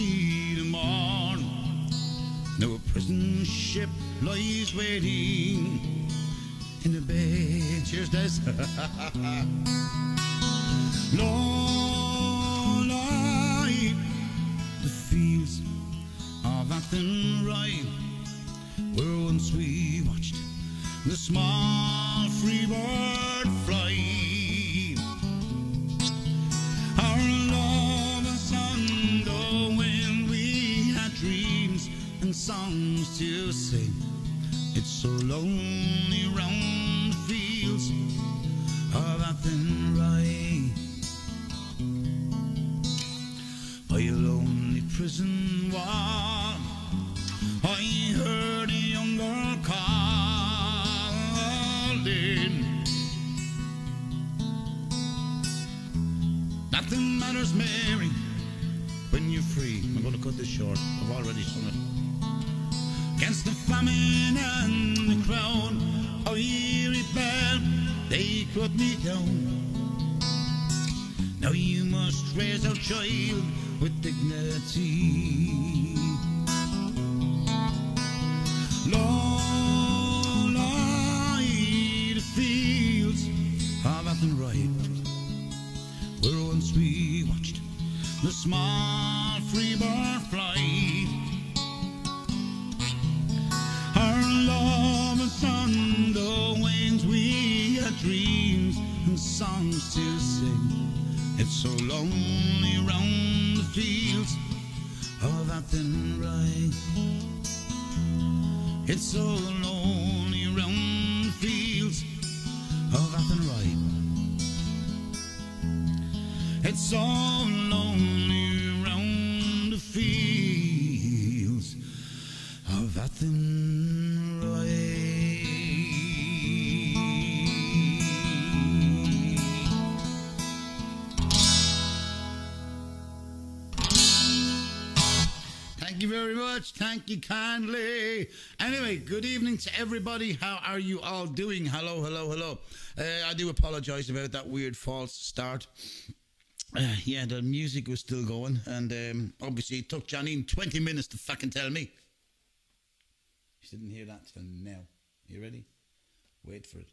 see the morn. Now a prison ship lies waiting in the bay. Cheers, Des. It's fields of. Thank you very much. Thank you kindly. Anyway, good evening to everybody. How are you all doing? Hello, hello, hello. Uh, I do apologize about that weird false start. Uh, yeah, the music was still going, and um, obviously it took Janine 20 minutes to fucking tell me. She didn't hear that till now. You ready? Wait for it.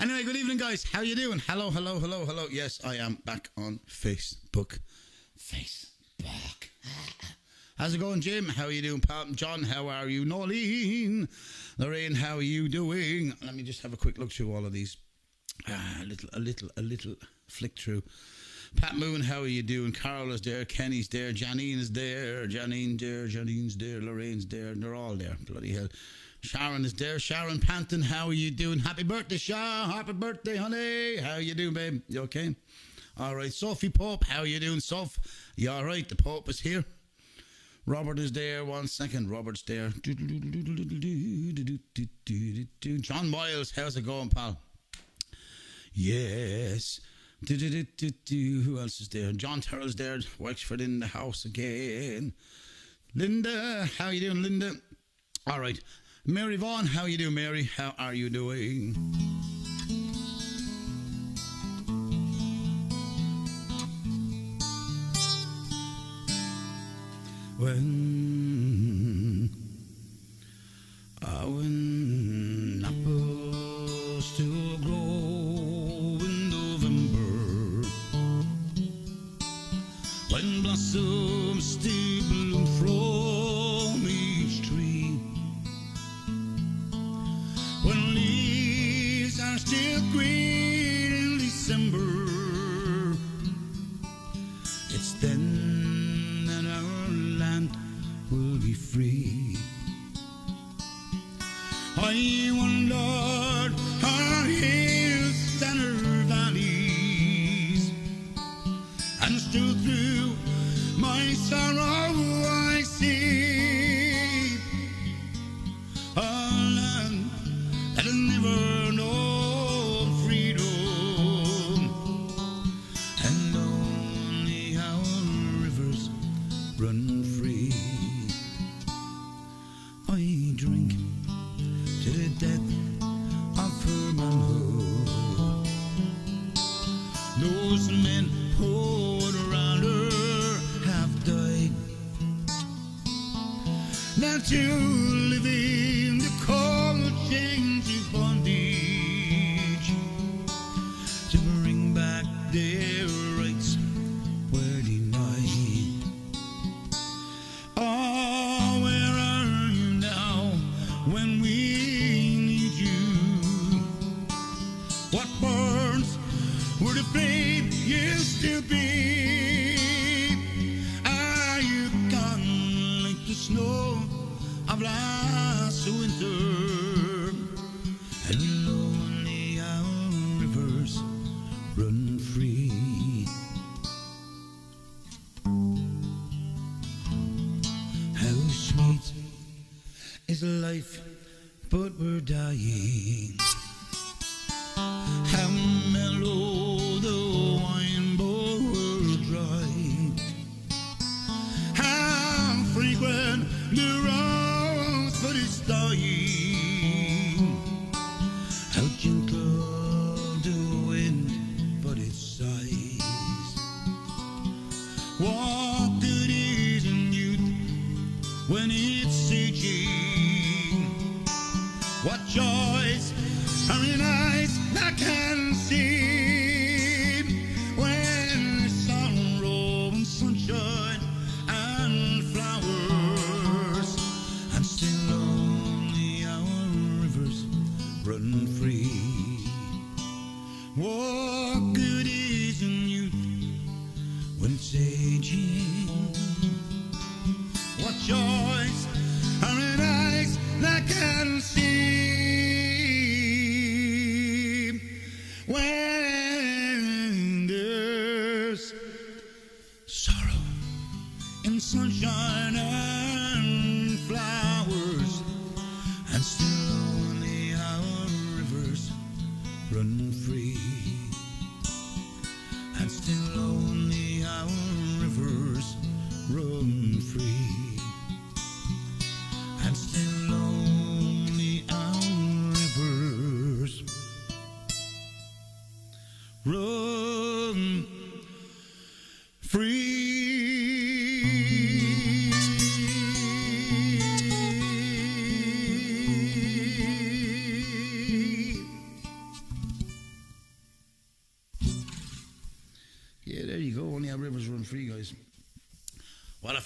Anyway, good evening, guys. How you doing? Hello, hello, hello, hello. Yes, I am back on Facebook. Facebook. How's it going, Jim? How are you doing, pal? John, how are you? Nolene. Lorraine, how are you doing? Let me just have a quick look through all of these. Ah, a little, a little, a little flick through. Pat Moon, how are you doing? Carol is there. Kenny's there. Janine is there. Janine there. Janine's there. Lorraine's there. They're all there. Bloody hell. Sharon is there. Sharon Panton, how are you doing? Happy birthday, Sharon. Happy birthday, honey. How are you doing, babe? You okay? All right. Sophie Pope, how are you doing, Soph? You all right? The Pope is here. Robert is there. One second. Robert's there. John Miles, how's it going, pal? Yes. Who else is there? John Terrell's there. Wexford in the house again. Linda, how you doing, Linda? All right. Mary Vaughan, how you doing, Mary? How are you doing? When, uh, when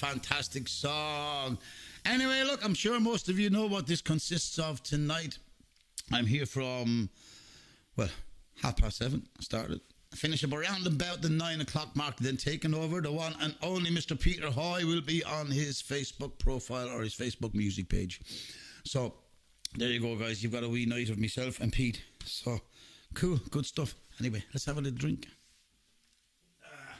fantastic song. Anyway, look, I'm sure most of you know what this consists of tonight. I'm here from, well, half past seven. I started. I finish up around about the nine o'clock mark, then taking over. The one and only Mr. Peter Hoy will be on his Facebook profile or his Facebook music page. So there you go, guys. You've got a wee night of myself and Pete. So cool, good stuff. Anyway, let's have a little drink. Ah.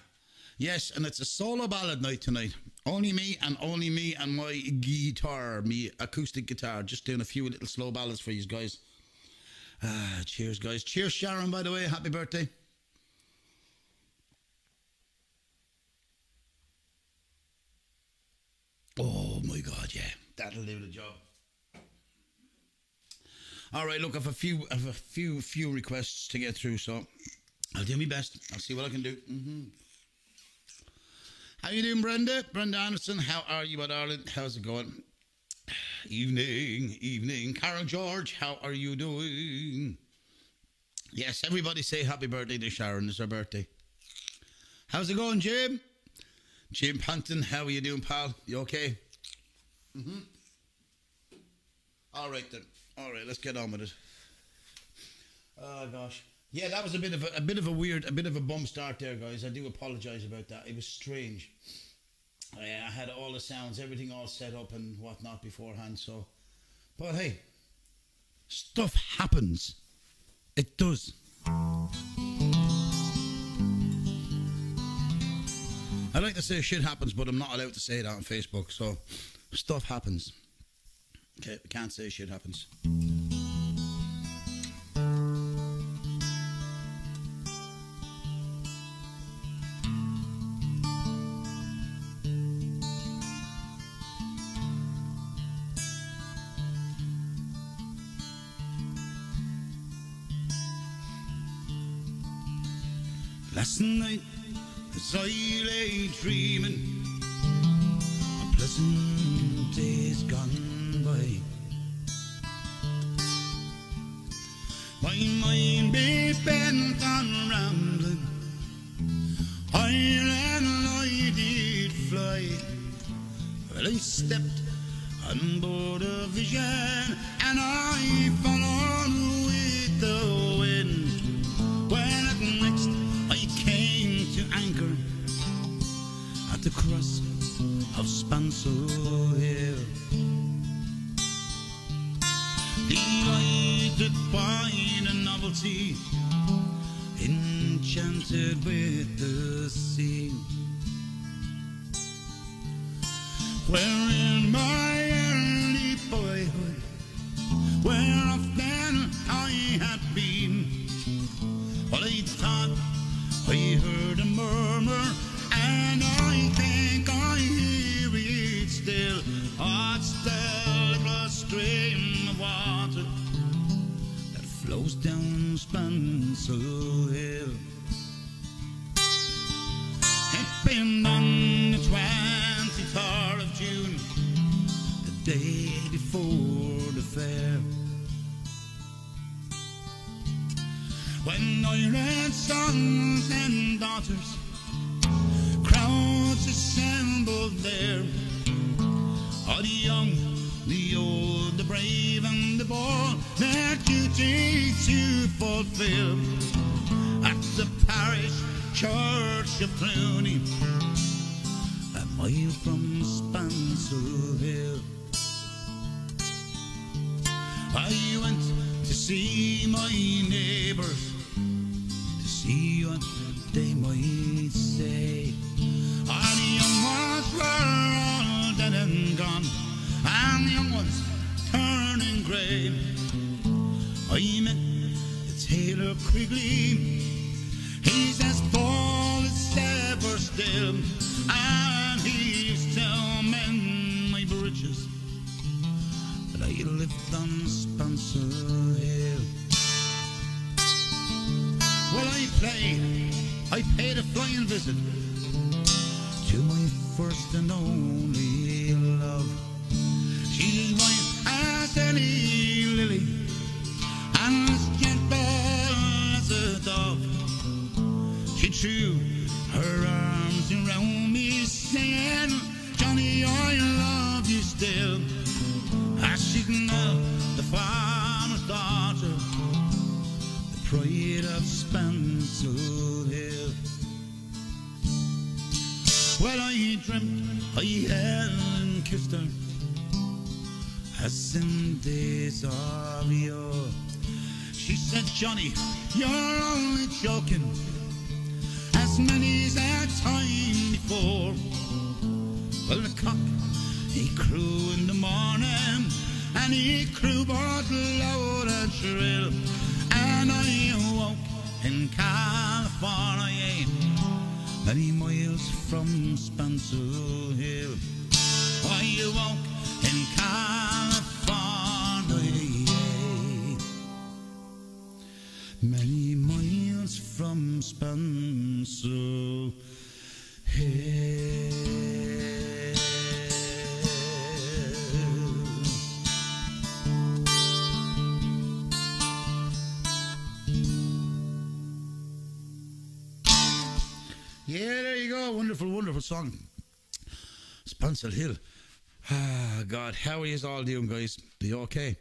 Yes, and it's a solo ballad night tonight. Only me and only me and my guitar, me acoustic guitar, just doing a few little slow ballads for you guys. Ah, cheers, guys. Cheers, Sharon, by the way. Happy birthday. Oh my god, yeah. That'll do the job. All right, look, I've a few, I've a few, few requests to get through, so I'll do my best. I'll see what I can do. hmm How you doing, Brenda? Brenda Anderson, how are you, my darling? How's it going? Evening, evening. Carol George, how are you doing? Yes, everybody say happy birthday to Sharon. It's her birthday. How's it going, Jim? Jim Panton, how are you doing, pal? You okay? Mm-hmm. All right then. All right, let's get on with it. Oh gosh. Yeah, that was a bit of a, a, bit of a weird, a bit of a bum start there, guys. I do apologise about that. It was strange. I, I, had all the sounds, everything all set up and whatnot beforehand. So, but hey, stuff happens. It does. I like to say shit happens, but I'm not allowed to say that on Facebook. So, stuff happens. Okay, can't say shit happens. sea, enchanted with the sea. Where The cock He crew in the morning, and he crew brought load a drill. And I awoke in California, many miles from Spancil Hill. I awoke in California, many miles from Spancil Hill. song. Spancil Hill. Ah, God, how are you all doing, guys? Be okay.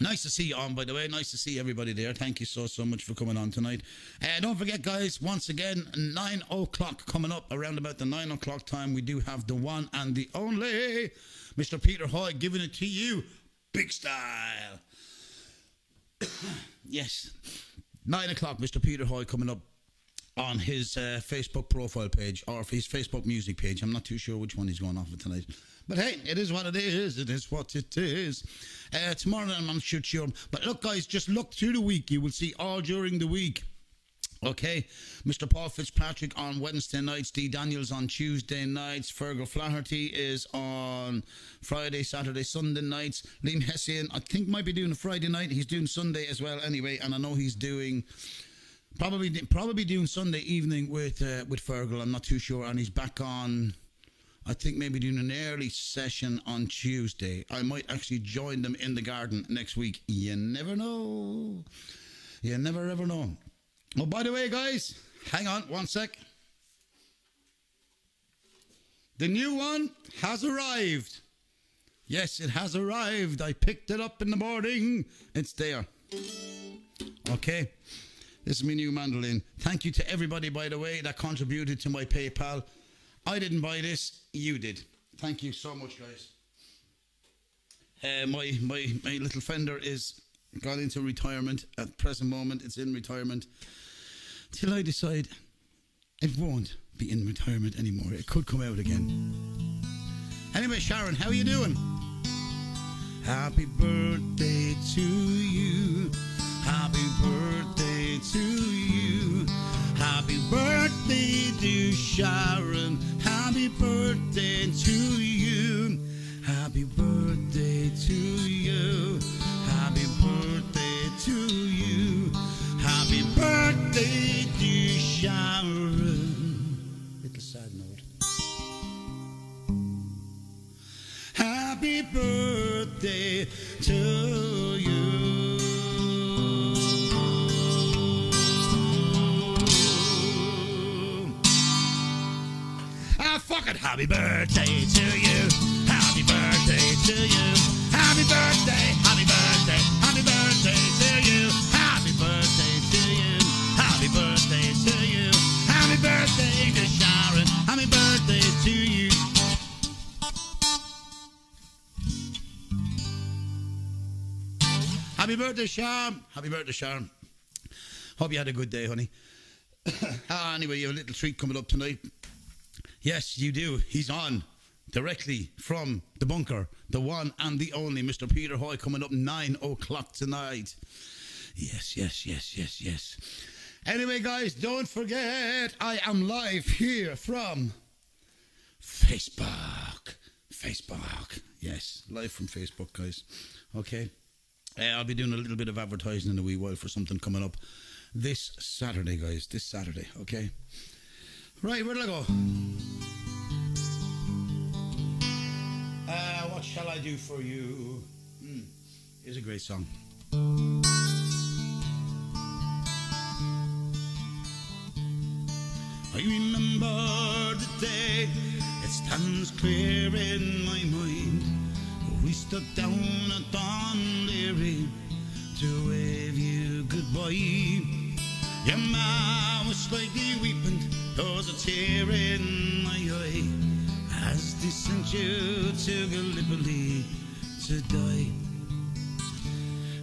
Nice to see you on, by the way. Nice to see everybody there. Thank you so, so much for coming on tonight. Uh, don't forget, guys, once again, 9 o'clock coming up. Around about the 9 o'clock time, we do have the one and the only Mr. Peter Hoy giving it to you big style. yes. 9 o'clock, Mr. Peter Hoy coming up his uh, Facebook profile page or his Facebook music page. I'm not too sure which one he's going off with tonight. But hey, it is what it is. It is what it is. Uh, tomorrow I'm not sure. sure. But look, guys, just look through the week. You will see all during the week. Okay, Mr. Paul Fitzpatrick on Wednesday nights, D. Daniels on Tuesday nights, Fergal Flaherty is on Friday, Saturday, Sunday nights. Liam Hessian, I think, might be doing a Friday night. He's doing Sunday as well, anyway, and I know he's doing probably probably doing Sunday evening with uh, with Fergal. I'm not too sure, and he's back on. I think maybe doing an early session on Tuesday. I might actually join them in the garden next week. You never know. You never ever know. Oh, by the way, guys, hang on one sec. The new one has arrived. Yes, it has arrived. I picked it up in the morning. It's there. Okay. This is my new mandolin. Thank you to everybody, by the way, that contributed to my PayPal. I didn't buy this. You did. Thank you so much, guys. Uh, my, my, my little fender is gone into retirement. At present moment, it's in retirement till I decide it won't be in retirement anymore. It could come out again. Anyway, Sharon, how are you doing? Happy birthday to you. Happy birthday to you. Happy birthday to Sharon. Happy birthday to you. Happy birthday to you. Happy birthday to you. Happy birthday to you. Happy birthday. Happy birthday. Happy birthday to you. Happy birthday to you. Happy birthday to you. Happy birthday to Sharon. Happy birthday to you. Happy birthday, Sharon. Happy birthday, Sharon. Hope you had a good day, honey. ah, anyway, you have a little treat coming up tonight. Yes, you do. He's on directly from the bunker. The one and the only Mr. Peter Hoy coming up nine o'clock tonight. Yes, yes, yes, yes, yes. Anyway, guys, don't forget I am live here from Facebook. Facebook. Yes, live from Facebook, guys. Okay. Uh, I'll be doing a little bit of advertising in a wee while for something coming up this Saturday, guys. This Saturday, okay? Right, where did I go? Uh, what shall I do for you? Hmm, here's a great song. I remember the day, it stands clear in my mind. We stood down at Dun Laoghaire to wave you goodbye. Your ma was slightly weeping, was a tear in my eye as they sent you to Gallipoli to die.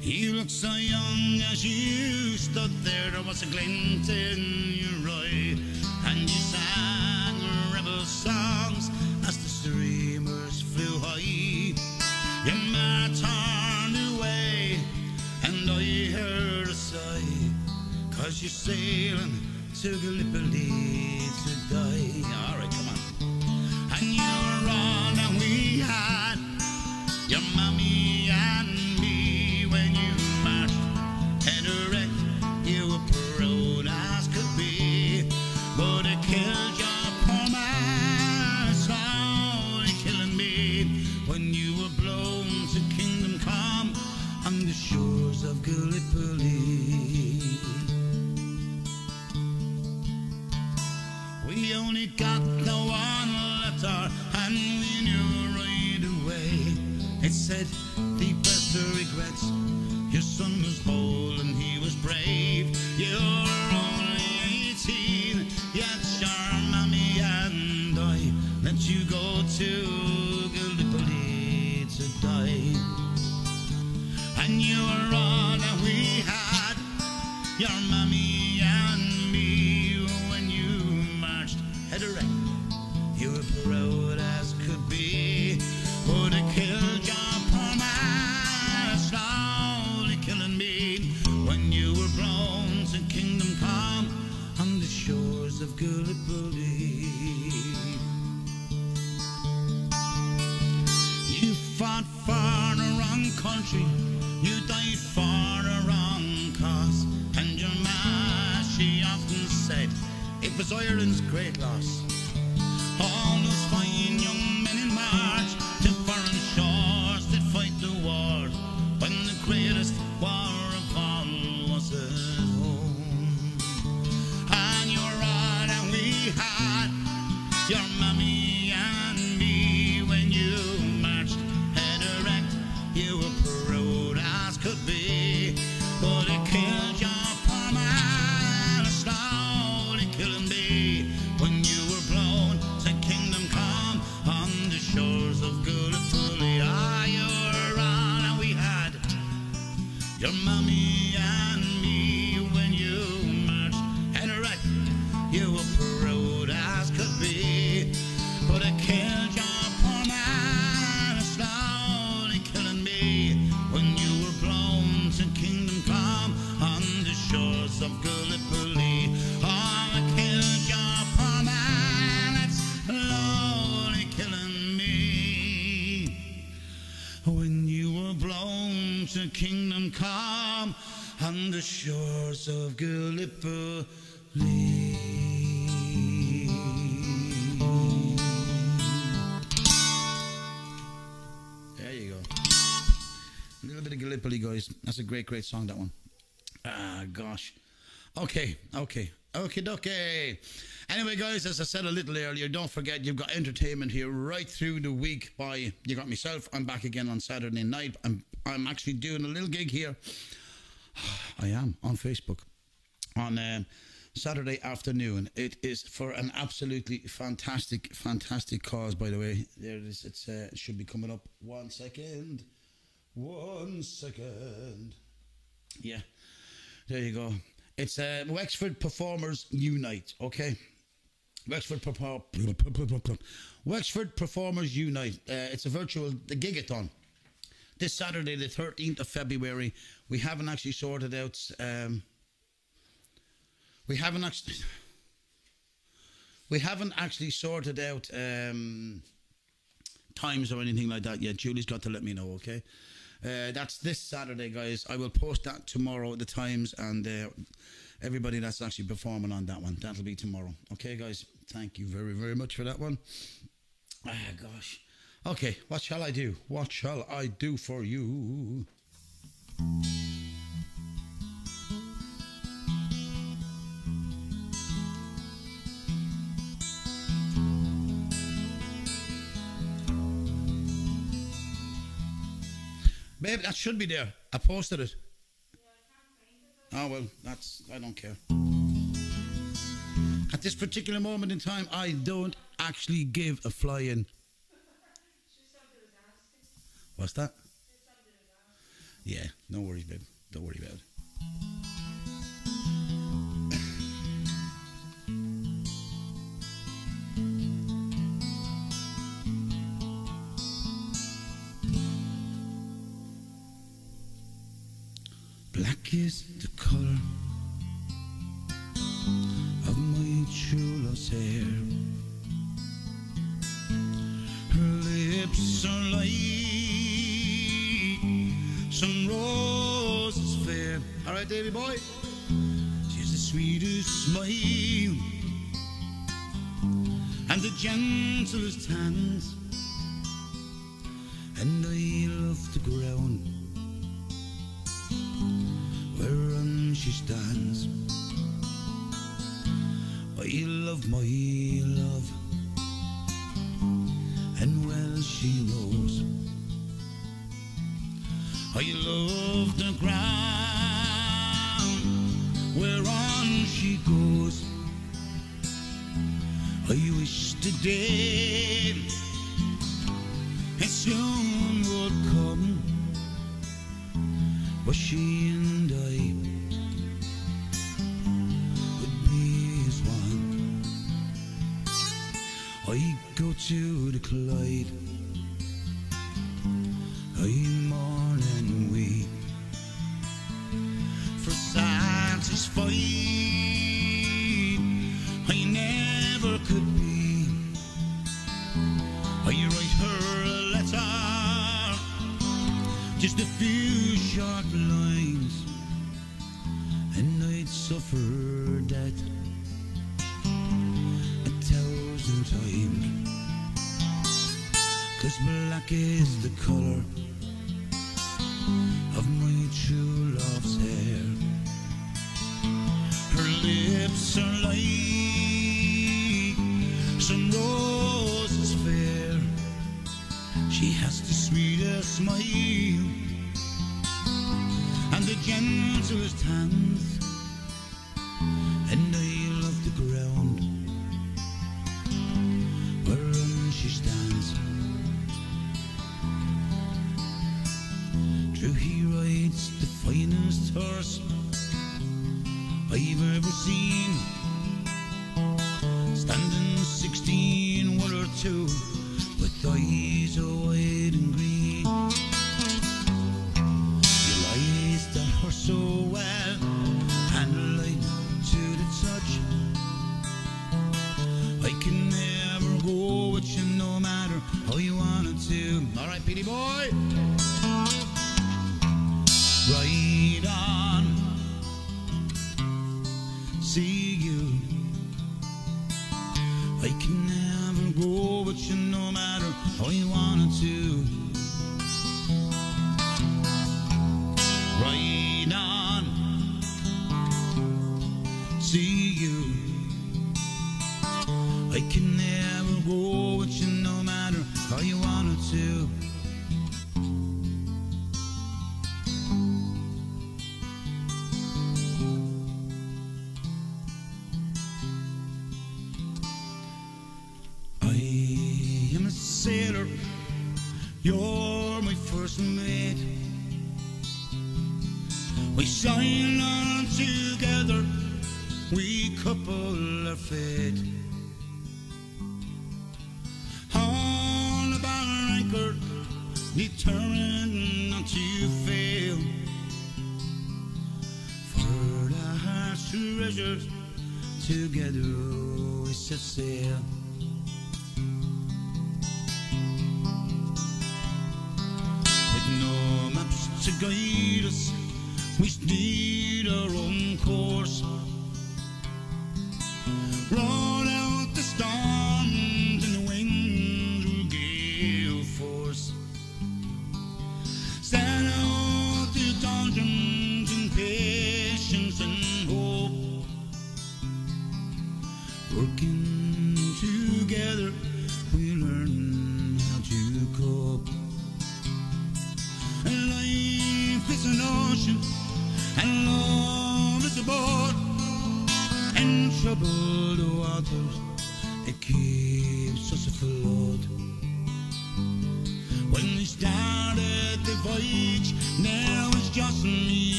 You looked so young as you stood there, there was a glint in your eye, and you sang rebel songs as the streamers flew high. Your ma turned away, and I heard a sigh, cause you're sailing to Gallipoli to die. Alright, come on. And you were on, and we had your mommy We only got the one letter and we knew right away. It said, deepest of regrets. Your son was bold and he was brave. You were only 18, yet your mommy and I let you go to Gallipoli to die. And you were all that we had. Your mommy was Ireland's great loss. Great, song, that one. Ah, gosh. Okay, okay. Okay, okay. Anyway, guys, as I said a little earlier, don't forget you've got entertainment here right through the week. By you got myself. I'm back again on Saturday night. I'm I'm actually doing a little gig here. I am on Facebook on um, Saturday afternoon. It is for an absolutely fantastic, fantastic cause. By the way, there it is. It's uh, it should be coming up. One second. One second. Yeah. There you go. It's uh, Wexford Performers Unite, okay? Wexford, Wexford Performers Unite. Uh, it's a virtual the gigathon. This Saturday, the 13th of February, we haven't actually sorted out. Um, we haven't actually. We haven't actually sorted out um, times or anything like that yet. Julie's got to let me know, okay? Uh, that's this Saturday, guys. I will post that tomorrow, at the times, and uh, everybody that's actually performing on that one. That'll be tomorrow. Okay, guys. Thank you very, very much for that one. Ah, gosh. Okay, what shall I do? What shall I do for you? Babe, that should be there. I posted it. Oh well, that's I don't care. At this particular moment in time, I don't actually give a flying. What's that? Yeah, no worries, babe. Don't worry about it. Black is the color of my true love's hair. Her lips are like some roses fair. All right, Davy boy. She's the sweetest smile and the gentlest hands. And I love the ground she stands. I love my love, and well she knows. I love the ground whereon she goes. I wish today I never could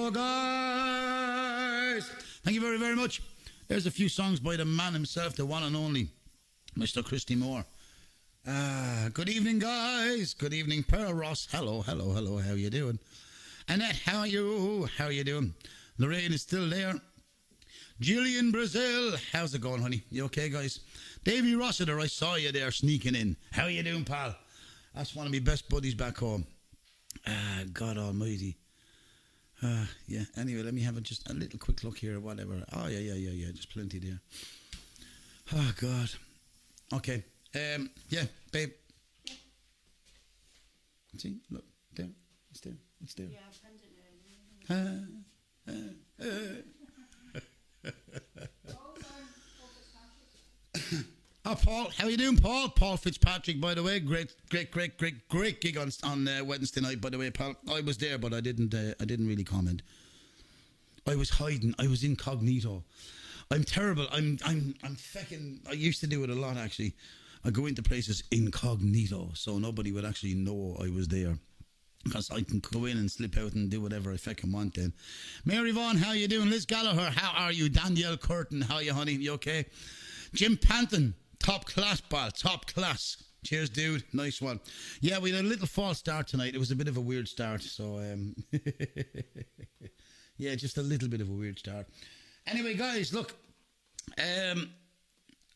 go, guys. Thank you very, very much. There's a few songs by the man himself, the one and only Mr. Christy Moore. Ah, good evening, guys. Good evening, Pearl Ross. Hello, hello, hello. How you doing? Annette, how are you? How are you doing? Lorraine is still there. Julian Brazil, how's it going, honey? You okay, guys? Davy Rossiter, I saw you there sneaking in. How are you doing, pal? That's one of my best buddies back home. Ah, God Almighty. Uh, yeah, anyway, let me have a, just a little quick look here or whatever. Oh, yeah, yeah, yeah, yeah, just plenty there. Oh, God. Okay. Um, yeah, babe. See, look, there. It's there. It's there. Yeah, I've it. Ah, ah, ah. Oh, Paul, how are you doing, Paul? Paul Fitzpatrick, by the way, great, great, great, great, great gig on on uh, Wednesday night. By the way, Paul, I was there, but I didn't, uh, I didn't really comment. I was hiding. I was incognito. I'm terrible. I'm, I'm, I'm fucking. I used to do it a lot actually. I go into places incognito, so nobody would actually know I was there. Because I can go in and slip out and do whatever I fucking want then. Mary Vaughan, how you doing? Liz Gallagher, how are you? Danielle Curtin, how you, honey? You okay? Jim Panton, top class, pal, top class. Cheers, dude. Nice one. Yeah, we had a little false start tonight. It was a bit of a weird start, so um, yeah, just a little bit of a weird start. Anyway, guys, look, um,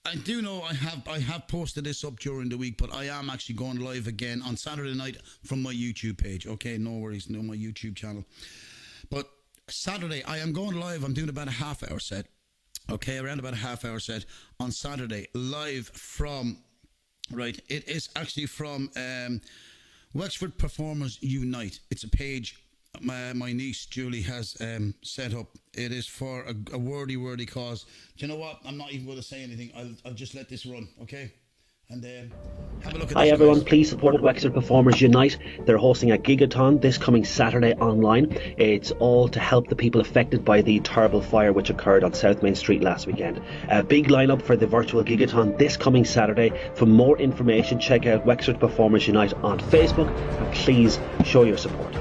I do know I have I have posted this up during the week, but I am actually going live again on Saturday night from my YouTube page. Okay, no worries, no my YouTube channel. But Saturday I am going live. I'm doing about a half hour set. Okay, around about a half hour set on Saturday, live from right. It is actually from um, Wexford Performers Unite. It's a page my, my niece Julie has um, set up. It is for a, a wordy, wordy cause. Do you know what? I'm not even going to say anything. I'll, I'll just let this run, okay? And then have a look at Hi everyone, please support Wexford Performers Unite. They're hosting a gigathon this coming Saturday online. It's all to help the people affected by the terrible fire which occurred on South Main Street last weekend. A big lineup for the virtual gigathon this coming Saturday. For more information, check out Wexford Performers Unite on Facebook and please show your support.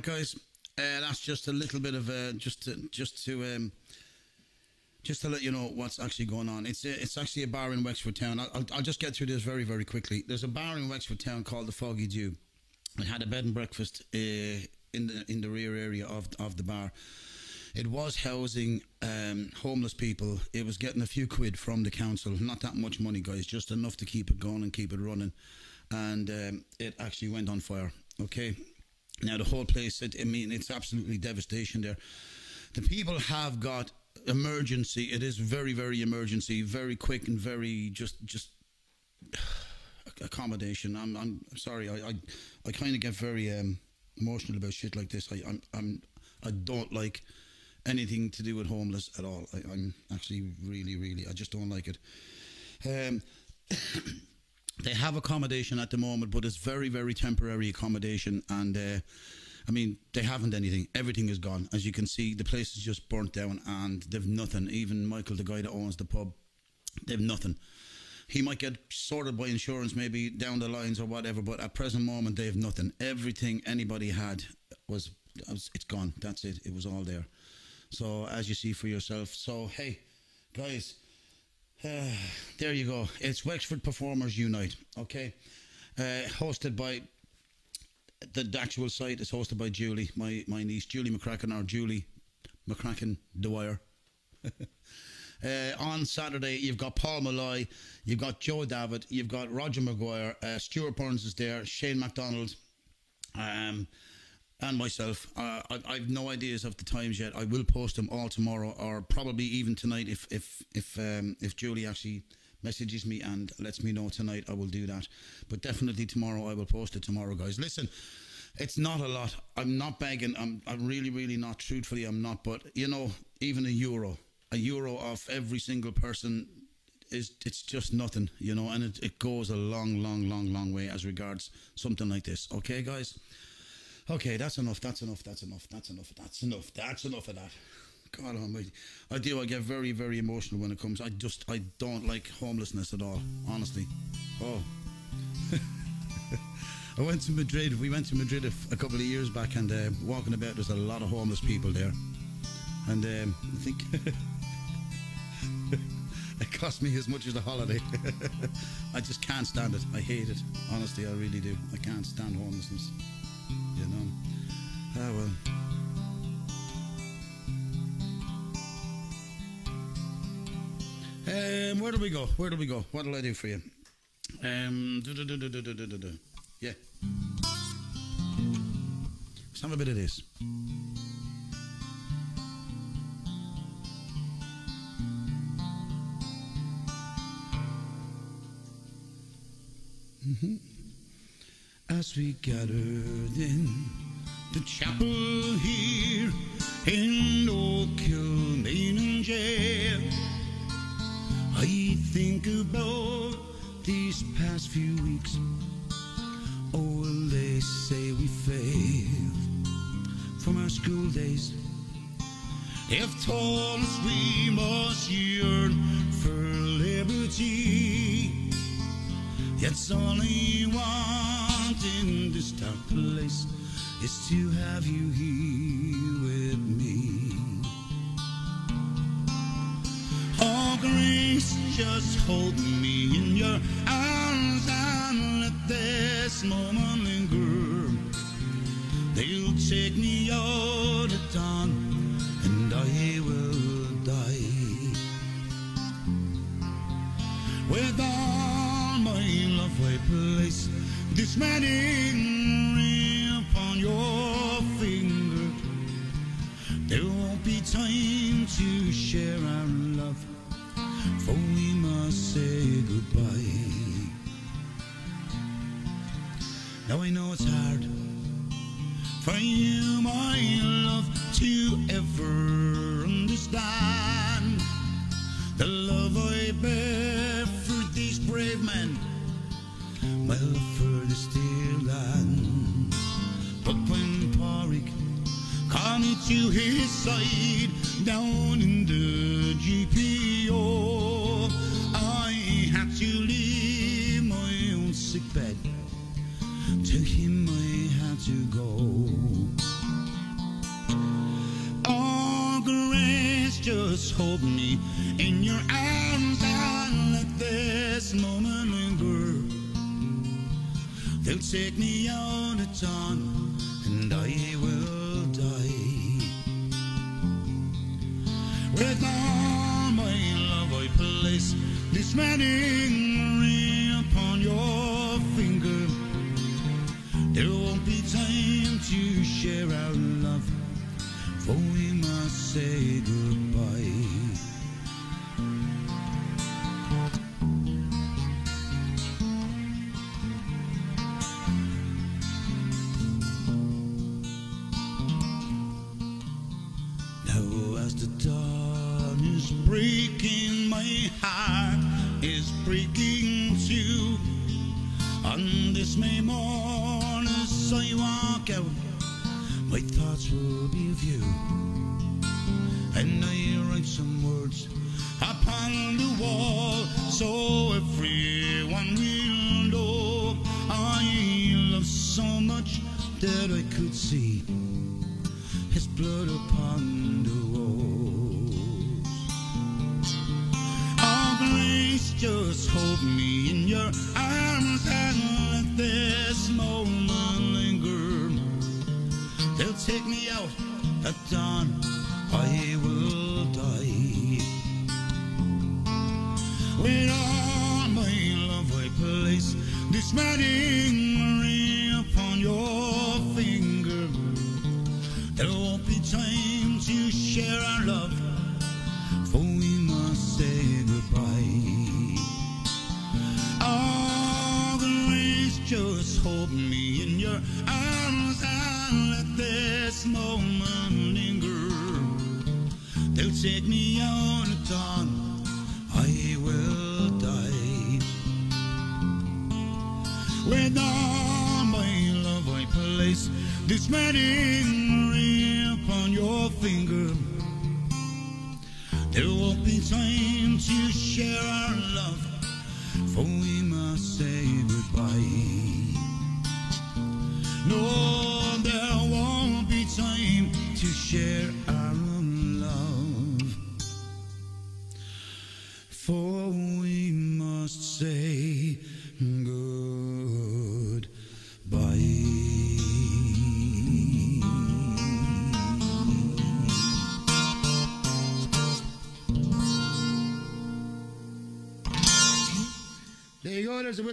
Right, guys. Uh, that's just a little bit of uh, just to, just to um, just to let you know what's actually going on. It's a, it's actually a bar in Wexford Town. I'll, I'll, I'll just get through this very very quickly. There's a bar in Wexford Town called the Foggy Dew. It had a bed and breakfast uh, in the in the rear area of of the bar. It was housing um, homeless people. It was getting a few quid from the council. Not that much money, guys. Just enough to keep it going and keep it running. And um, it actually went on fire. Okay. Now the whole place. It, I mean, it's absolutely devastation there. The people have got emergency. It is very, very emergency, very quick and very just, just accommodation. I'm, I'm sorry. I, I, I kind of get very um, emotional about shit like this. I, I'm, I'm, I don't like anything to do with homeless at all. I, I'm actually really, really. I just don't like it. Um, they have accommodation at the moment, but it's very, very temporary accommodation. And uh, I mean, they haven't anything. Everything is gone. As you can see, the place is just burnt down, and they've nothing. Even Michael, the guy that owns the pub, they've nothing. he might get sorted by insurance maybe down the lines or whatever. But at present moment, they have nothing. Everything anybody had was, was it's gone. That's it. It was all there. So as you see for yourself. So hey, guys, uh, there you go. It's Wexford Performers Unite. Okay, uh, hosted by the, the actual site is hosted by Julie, my my niece Julie McCracken or Julie McCracken Dwyer. Uh, on Saturday, you've got Paul Malloy, you've got Joe David, you've got Roger Maguire, uh, Stuart Burns is there, Shane MacDonald, um, and myself. Uh, I, I've no ideas of the times yet. I will post them all tomorrow, or probably even tonight if if if um, if Julie actually messages me and lets me know tonight. I will do that, but definitely tomorrow I will post it tomorrow, guys. Listen. It's not a lot. I'm not begging. I'm. I'm really, really not. Truthfully, I'm not. But you know, even a euro, a euro off every single person is it's just nothing, you know, and it, it goes a long, long, long, long way as regards something like this. Okay, guys? Okay, that's enough, that's enough, that's enough, that's enough, that's enough, that's enough of that. God almighty. I do, I get very, very emotional when it comes. I just I don't like homelessness at all, honestly. Oh. I went to Madrid. We went to Madrid a, couple of years back, and uh, walking about, there's a lot of homeless people there. And um, I think it cost me as much as the holiday. I just can't stand it. I hate it. Honestly, I really do. I can't stand homelessness you know. Ah, well. Um, where do we go? Where do we go? What'll I do for you? Um, do, do, do, yeah. Let's have a bit of this. Mm-hmm we gathered in the chapel here in Hill, and Jail. I think about these past few weeks. Oh, well, they say we failed from our school days. If told us we must yearn for liberty. It's only want in this dark place is to have you here with me. Oh, grace, just hold me in your arms and let this moment wedding ring upon your finger. There won't be time to share our love, for we must say goodbye. Now I know it's hard for you, my love, to ever to his side down in the GPO, I had to leave my own sick bed. To him I had to go. Oh, grace, just hold me in your arms and let this moment linger. They'll take me out at dawn, and I will All my love, I place this wedding ring upon your finger. There won't be time to share our love, for we must say goodbye. go, my thoughts will be of you. And I write some words upon the wall, so everyone will know I love so much that I could see.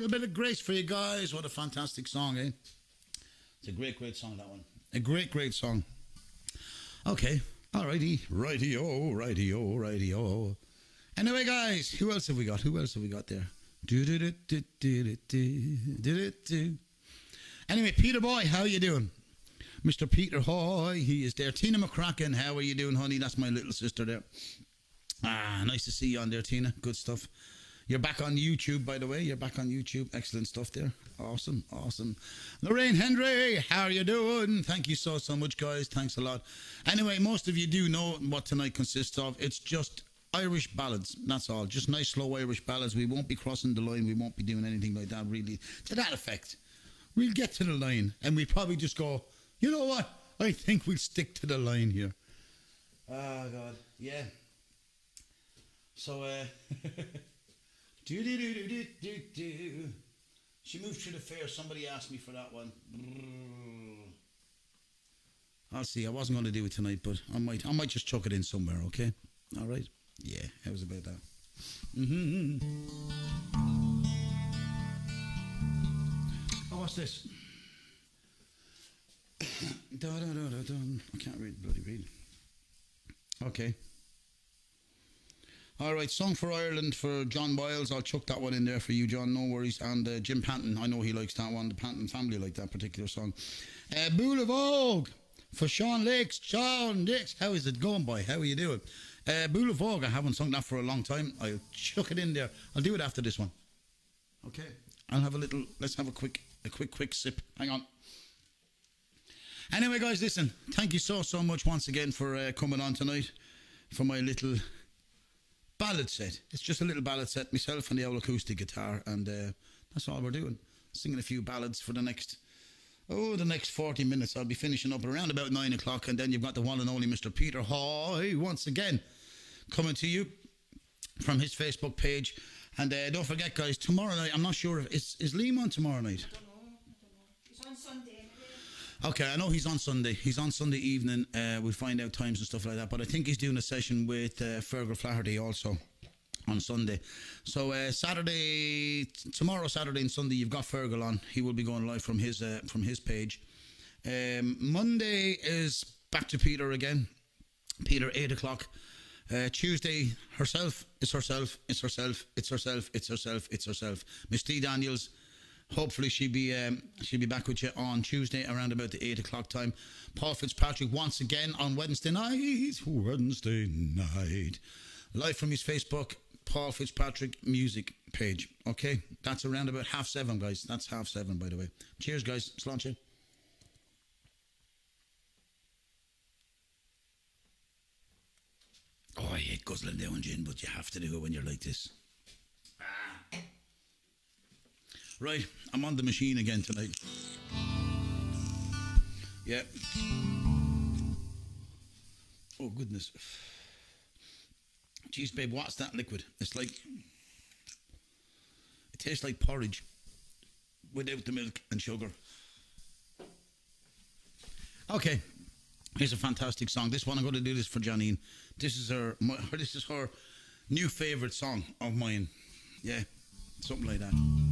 little bit of grace for you guys. What a fantastic song, eh? It's a great, great song, that one. A great, great song. Okay. Alrighty. Righty-o, righty-o, righty-o. Anyway, guys, who else have we got? Who else have we got there? Anyway, Peter Boy, how are you doing? Mr. Peter Hoy, he is there. Tina McCracken, how are you doing, honey? That's my little sister there. Ah, nice to see you on there, Tina. Good stuff. You're back on YouTube, by the way. You're back on YouTube. Excellent stuff there. Awesome, awesome. Lorraine Henry, how are you doing? Thank you so, so much, guys. Thanks a lot. Anyway, most of you do know what tonight consists of. It's just Irish ballads. That's all. Just nice, slow Irish ballads. We won't be crossing the line. We won't be doing anything like that, really. To that effect. We'll get to the line and we probably just go, you know what? I think we'll stick to the line here. Oh, God. Yeah. So, uh, do do do do do do do. She moved through the fair. Somebody asked me for that one. I'll see. I wasn't going to do it tonight, but I might. I might just chuck it in somewhere. Okay. All right. Yeah. How's about that? Mm-hmm. Oh, what's this? I can't read bloody read. Okay. All right, song for Ireland for John Wiles. I'll chuck that one in there for you, John. No worries. And uh, Jim Panton, I know he likes that one. The Panton family like that particular song. Uh, Boule for Sean Lakes. Sean Lakes, how is it going, boy? How are you doing? Uh, Boolavogue, I haven't sung that for a long time. I'll chuck it in there. I'll do it after this one. Okay. I'll have a little. Let's have a quick, a quick, quick sip. Hang on. Anyway, guys, listen. Thank you so, so much once again for uh, coming on tonight for my little ballad set. It's just a little ballad set, myself and the old acoustic guitar, and uh, that's all we're doing. Singing a few ballads for the next, oh, the next 40 minutes. I'll be finishing up around about 9 o'clock, and then you've got the one and only Mr. Peter Hoy once again coming to you from his Facebook page. And uh, don't forget, guys, tomorrow night, I'm not sure if, is, is Liam on tomorrow night? I don't know. I don't know. It's on Sunday anyway. Okay, I know he's on Sunday. He's on Sunday evening. Uh, we'll find out times and stuff like that. But I think he's doing a session with uh, Fergal Flaherty also on Sunday. So uh, Saturday, tomorrow, Saturday and Sunday, you've got Fergal on. He will be going live from his uh, from his page. Um, Monday is back to Peter again. Peter, eight o'clock. Uh, Tuesday, herself, it's herself, it's herself, it's herself, it's herself, it's herself. Miss T Daniels, hopefully she'll be um, she'll be back with you on Tuesday around about the eight o'clock time. Paul Fitzpatrick once again on Wednesday night. Wednesday night, live from his Facebook, Paul Fitzpatrick music page. Okay, that's around about half seven, guys. That's half seven, by the way. Cheers, guys. Sláinte. Oh, I hate guzzling down gin, but you have to do it when you're like this. Right, I'm on the machine again tonight. Yeah. Oh, goodness. Jeez, babe, what's that liquid? It's like... It tastes like porridge without the milk and sugar. Okay, here's a fantastic song. This one I'm going to do this for Janine. This is her. My, this is her new favorite song of mine. Yeah, something like that.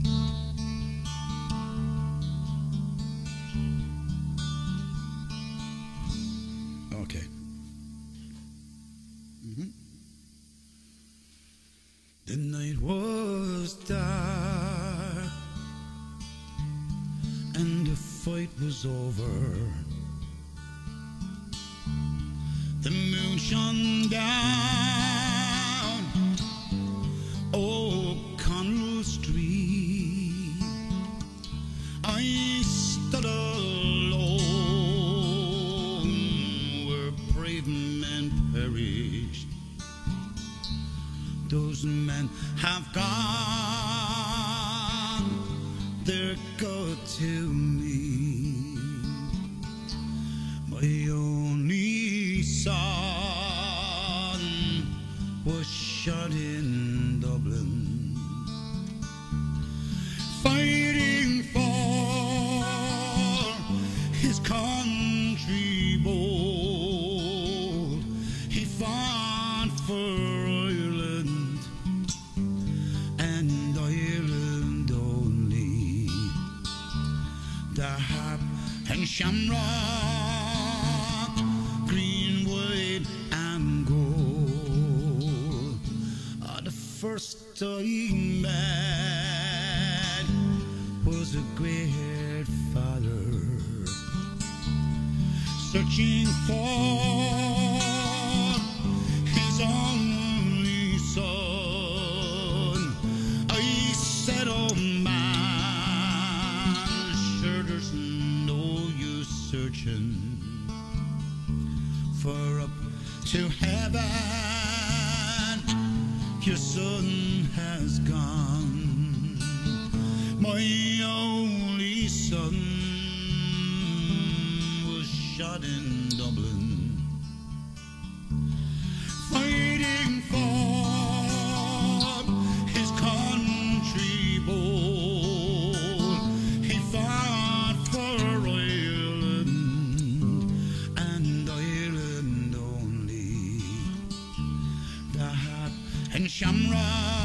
and shamrock.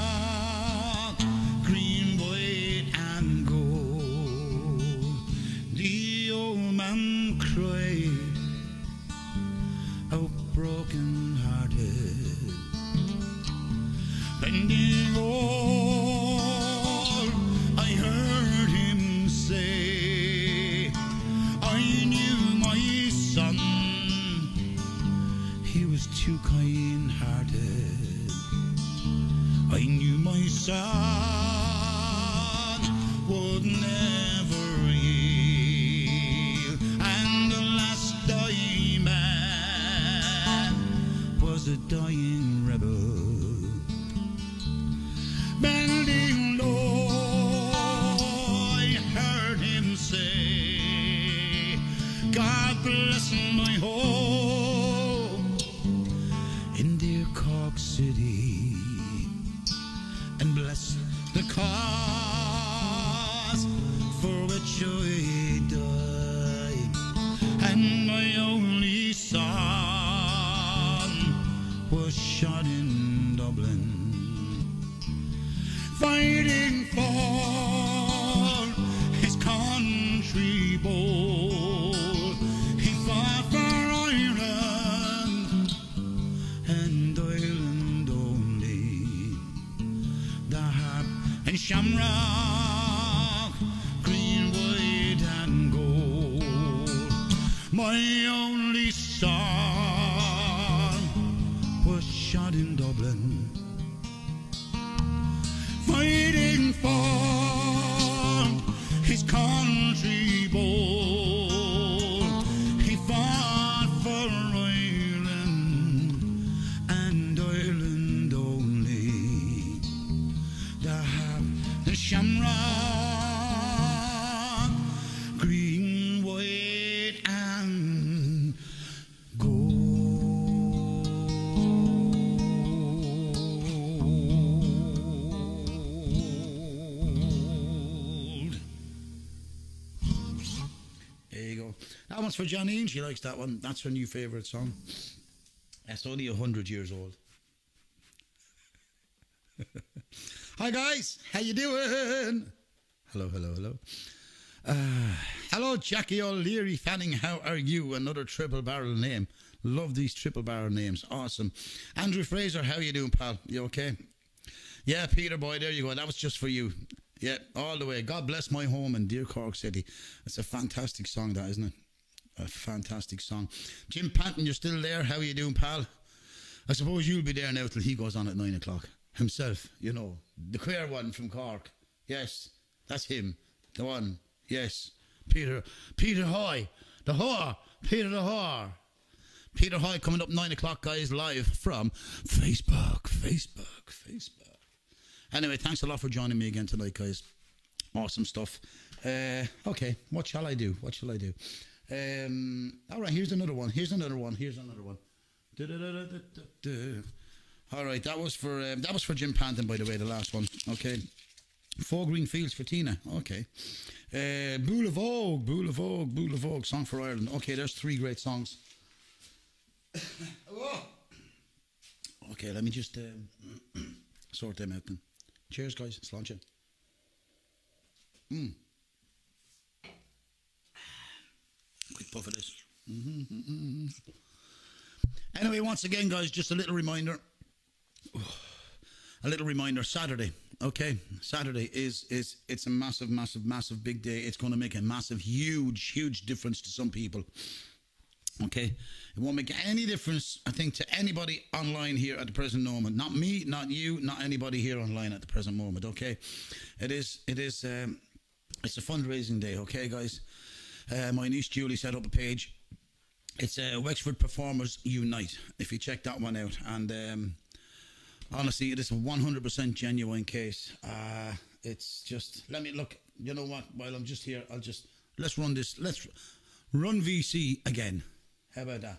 Janine, she likes that one. That's her new favourite song. That's only a hundred years old. Hi guys, how you doing? Hello, hello, hello. Uh, hello, Jackie O'Leary Fanning. How are you? Another triple barrel name. Love these triple barrel names. Awesome. Andrew Fraser, how you doing, pal? You okay? Yeah, Peter boy, there you go. That was just for you. Yeah, all the way. God bless my home in dear Cork City. It's a fantastic song, that isn't it? A fantastic song. Jim Panton, you're still there. How are you doing, pal? I suppose you'll be there now till he goes on at nine o'clock himself. You know, the queer one from Cork. Yes, that's him. The one. Yes, Peter. Peter Hoy. The whore. Peter the whore. Peter Hoy coming up nine o'clock, guys, live from Facebook. Facebook. Facebook. Anyway, thanks a lot for joining me again tonight, guys. Awesome stuff. Uh, okay, what shall I do? What shall I do? Um, all right, here's another one. Here's another one. Here's another one. All right, that was for um, that was for Jim Panton, by the way, the last one. Okay, Four Green Fields for Tina. Okay, uh, Boolavogue, Boule Vogue, Boolavogue, Song for Ireland. Okay, there's three great songs. Okay, let me just um, sort them out then. Cheers, guys. Sláinte. Mm. Puff this. Mm-hmm, Anyway, once again, guys, just a little reminder. A little reminder. Saturday, okay. Saturday is is it's a massive, massive, massive big day. It's going to make a massive, huge, huge difference to some people. Okay, it won't make any difference, I think, to anybody online here at the present moment. Not me, not you, not anybody here online at the present moment. Okay, it is, it is, um, it's a fundraising day. Okay, guys. Uh, my niece Julie set up a page. It's uh, Wexford Performers Unite. If you check that one out, and um, honestly, it is a 100% genuine case. Uh, it's just let me look. You know what? While I'm just here, I'll just let's run this. Let's run VC again. How about that?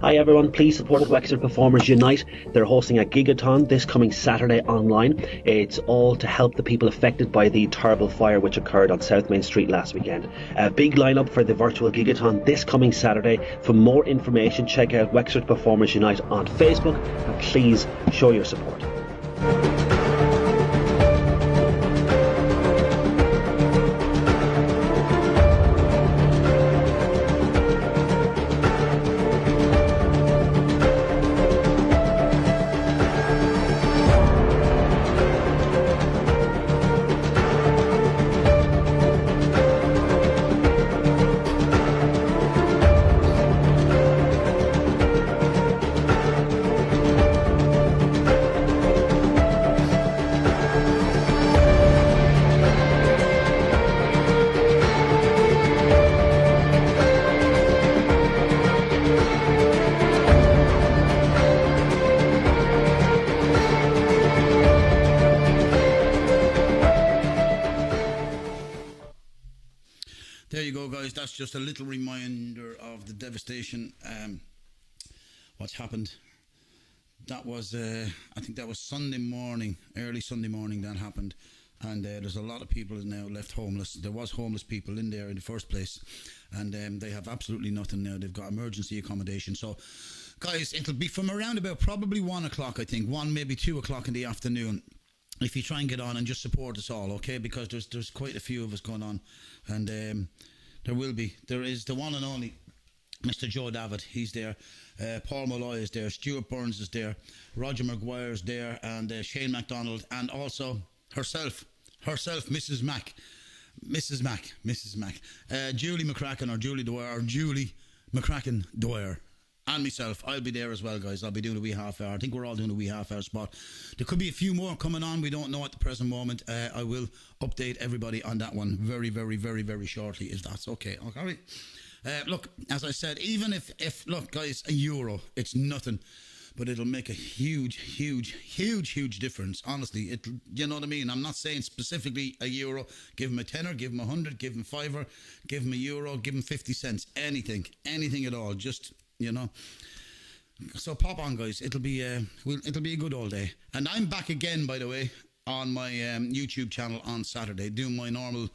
Hi everyone, please support Wexford Performers Unite. They're hosting a gigathon this coming Saturday online. It's all to help the people affected by the terrible fire which occurred on South Main Street last weekend. A big lineup for the virtual gigathon this coming Saturday. For more information, check out Wexford Performers Unite on Facebook and please show your support. That's just a little reminder of the devastation. Um, what's happened? That was, uh, I think that was Sunday morning, early Sunday morning. That happened, and uh, there's a lot of people now left homeless. There was homeless people in there in the first place, and um, they have absolutely nothing now. They've got emergency accommodation. So, guys, it'll be from around about probably one o'clock. I think one, maybe two o'clock in the afternoon if you try and get on and just support us all, okay? Because there's there's quite a few of us going on, and um, there will be. There is the one and only Mr. Joe David. He's there. Uh, Paul Malloy is there. Stuart Burns is there. Roger McGuire is there, and uh, Shane MacDonald, and also herself, herself, Mrs. Mac, Mrs. Mac, Mrs. Mac, uh, Julie McCracken or Julie Dwyer or Julie McCracken Dwyer and myself. I'll be there as well, guys. I'll be doing a wee half hour. I think we're all doing a wee half hour spot. There could be a few more coming on. We don't know at the present moment. Uh, I will update everybody on that one very, very, very, very shortly, if that's okay. Okay. Uh, look, as I said, even if, if look, guys, a euro, it's nothing. But it'll make a huge, huge, huge, huge difference. Honestly, it. You know what I mean? I'm not saying specifically a euro. Give him a tenner, give him a hundred, give them fiver, give him a euro, give him fifty cents. Anything, anything at all. Just you know. So pop on, guys. It'll be uh, we'll, it'll be a good all day. And I'm back again, by the way, on my um, YouTube channel on Saturday, doing my normal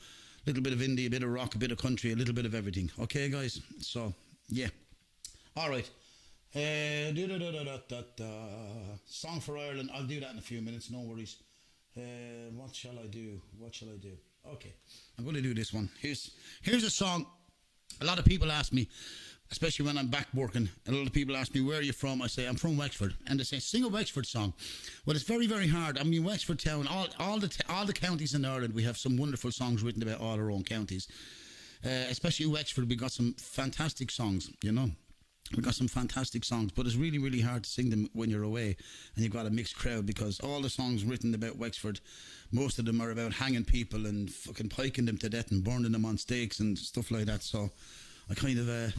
little bit of indie, a bit of rock, a bit of country, a little bit of everything. Okay, guys. So yeah. All right. Uh. Song for Ireland. I'll do that in a few minutes. No worries. Uh, what shall I do? What shall I do? Okay, I'm going to do this one. Here's here's a song. A lot of people ask me, especially when I'm back working. A lot of people ask me, "Where are you from?" I say, "I'm from Wexford," and they say, "Sing a Wexford song." Well, it's very very hard. I mean, Wexford town, all all the all the counties in Ireland, we have some wonderful songs written about all our own counties. Uh, especially Wexford, we got some fantastic songs. You know. We got some fantastic songs, but it's really, really hard to sing them when you're away and you've got a mixed crowd because all the songs written about Wexford, most of them are about hanging people and fucking piking them to death and burning them on stakes and stuff like that. So I kind of, uh,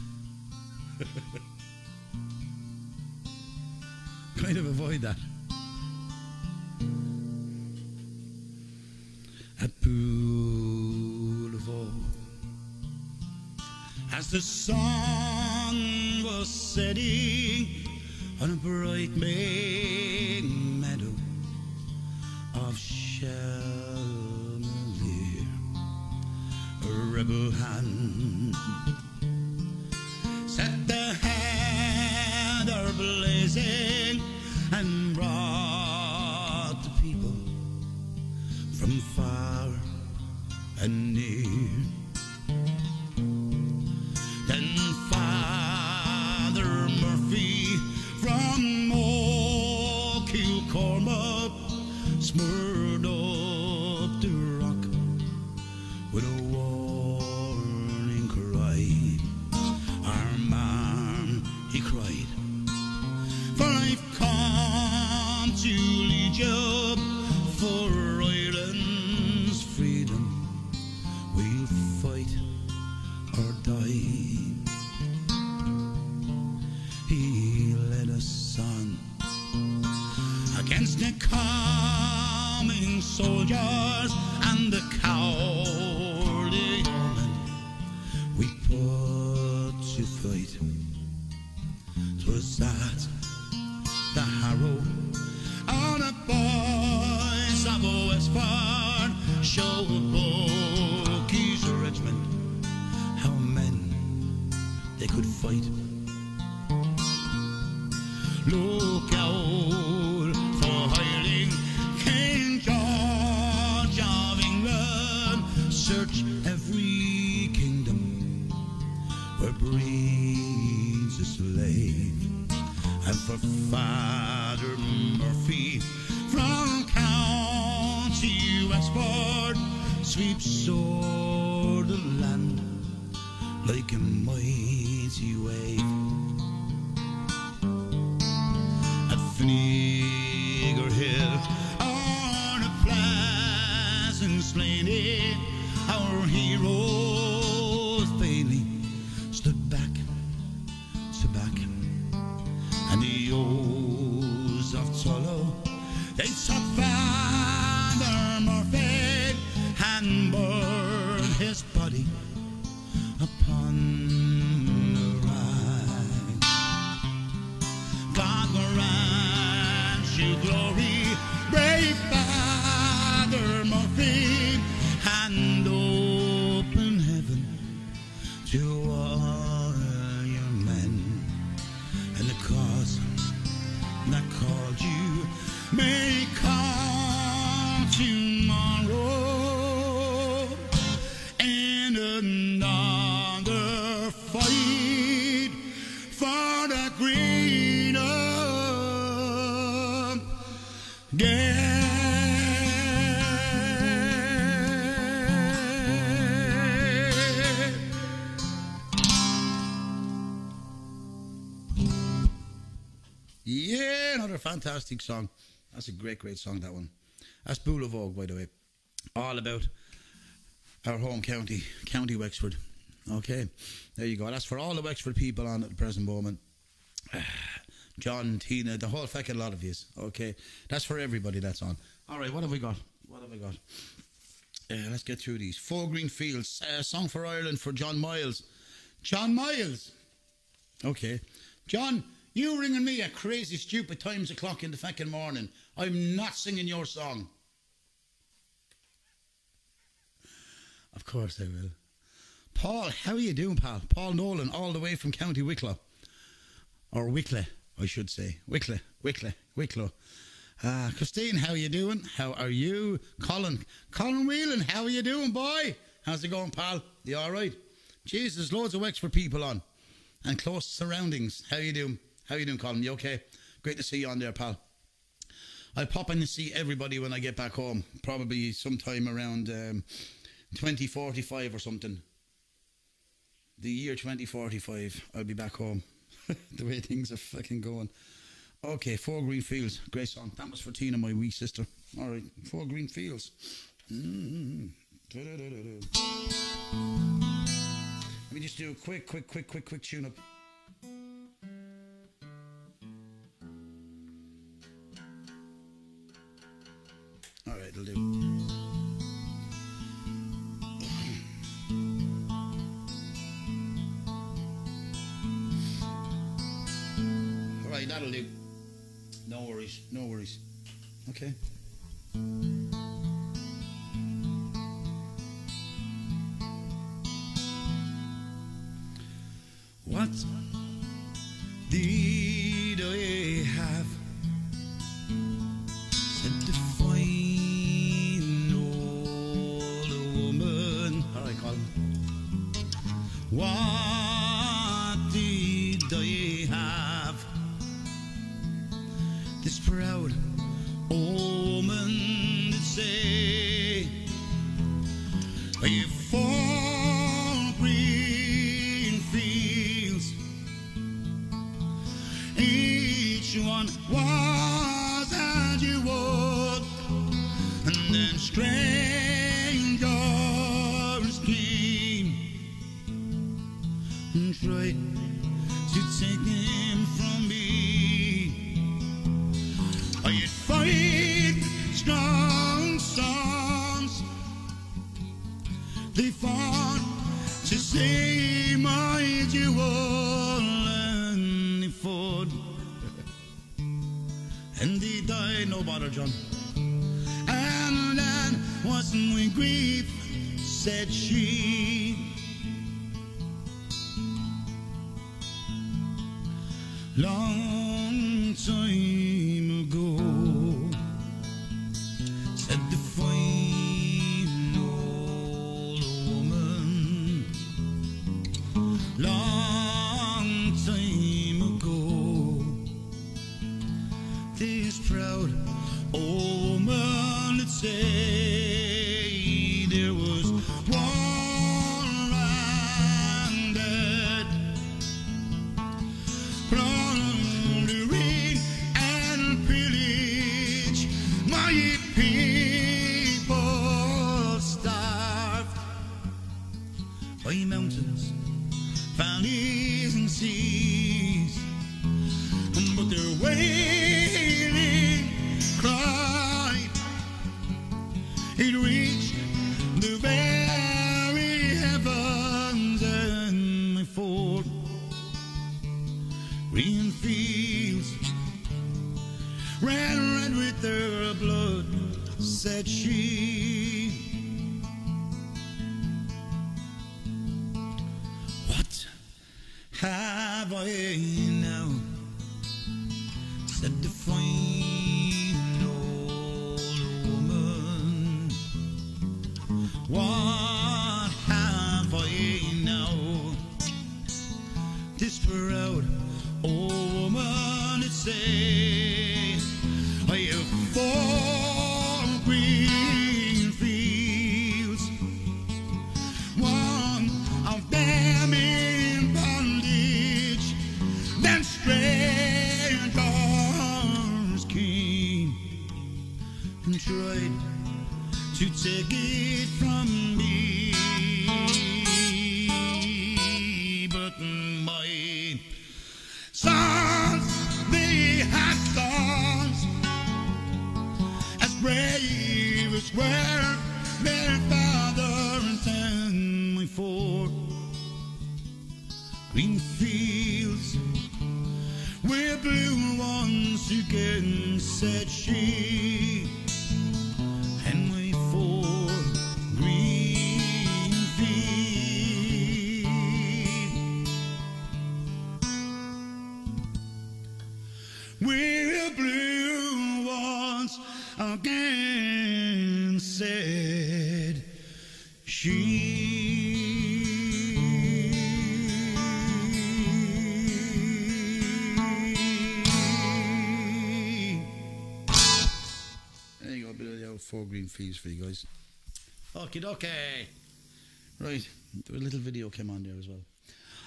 kind of avoid that. At Boolavogue as the sun was setting on a bright May meadow of Shelmalier, a rebel hand set the heather blazing and brought the people from far and near. Fight for the greener game. Yeah, another fantastic song. That's a great, great song, that one. That's Boolavogue, by the way. All about our home county, County Wexford. Okay, there you go. That's for all the Wexford people on at the present moment. John, Tina, the whole fucking lot of yous. Okay, that's for everybody that's on. All right, what have we got? What have we got? Uh, let's get through these. Four Green Fields, uh, Song for Ireland for John Miles. John Miles. Okay. John, you ringing me at crazy stupid times o'clock in the fucking morning. I'm not singing your song. Of course I will. Paul, how are you doing, pal? Paul Nolan, all the way from County Wicklow. Or Wicklow, I should say. Wicklow, Wicklow, Wicklow. Uh, Christine, how are you doing? How are you? Colin, Colin Whelan, how are you doing, boy? How's it going, pal? You all right? Jesus, loads of Wexford people on and close surroundings. How you doing? How you doing, Colin? You okay? Great to see you on there, pal. I'll pop in and see everybody when I get back home. Probably sometime around um, 2045 or something. The year 2045, I'll be back home. the way things are fucking going. Okay, Four Green Fields. Great song. That was for Tina, my wee sister. All right, Four Green Fields. Mm-hmm. Let me just do a quick, quick, quick, quick, quick tune up. All right, it'll do. Right, that'll do. No worries, no worries. Okay. What green fields where blue once again said she for you guys. Okay, okay. Right, a little video came on there as well.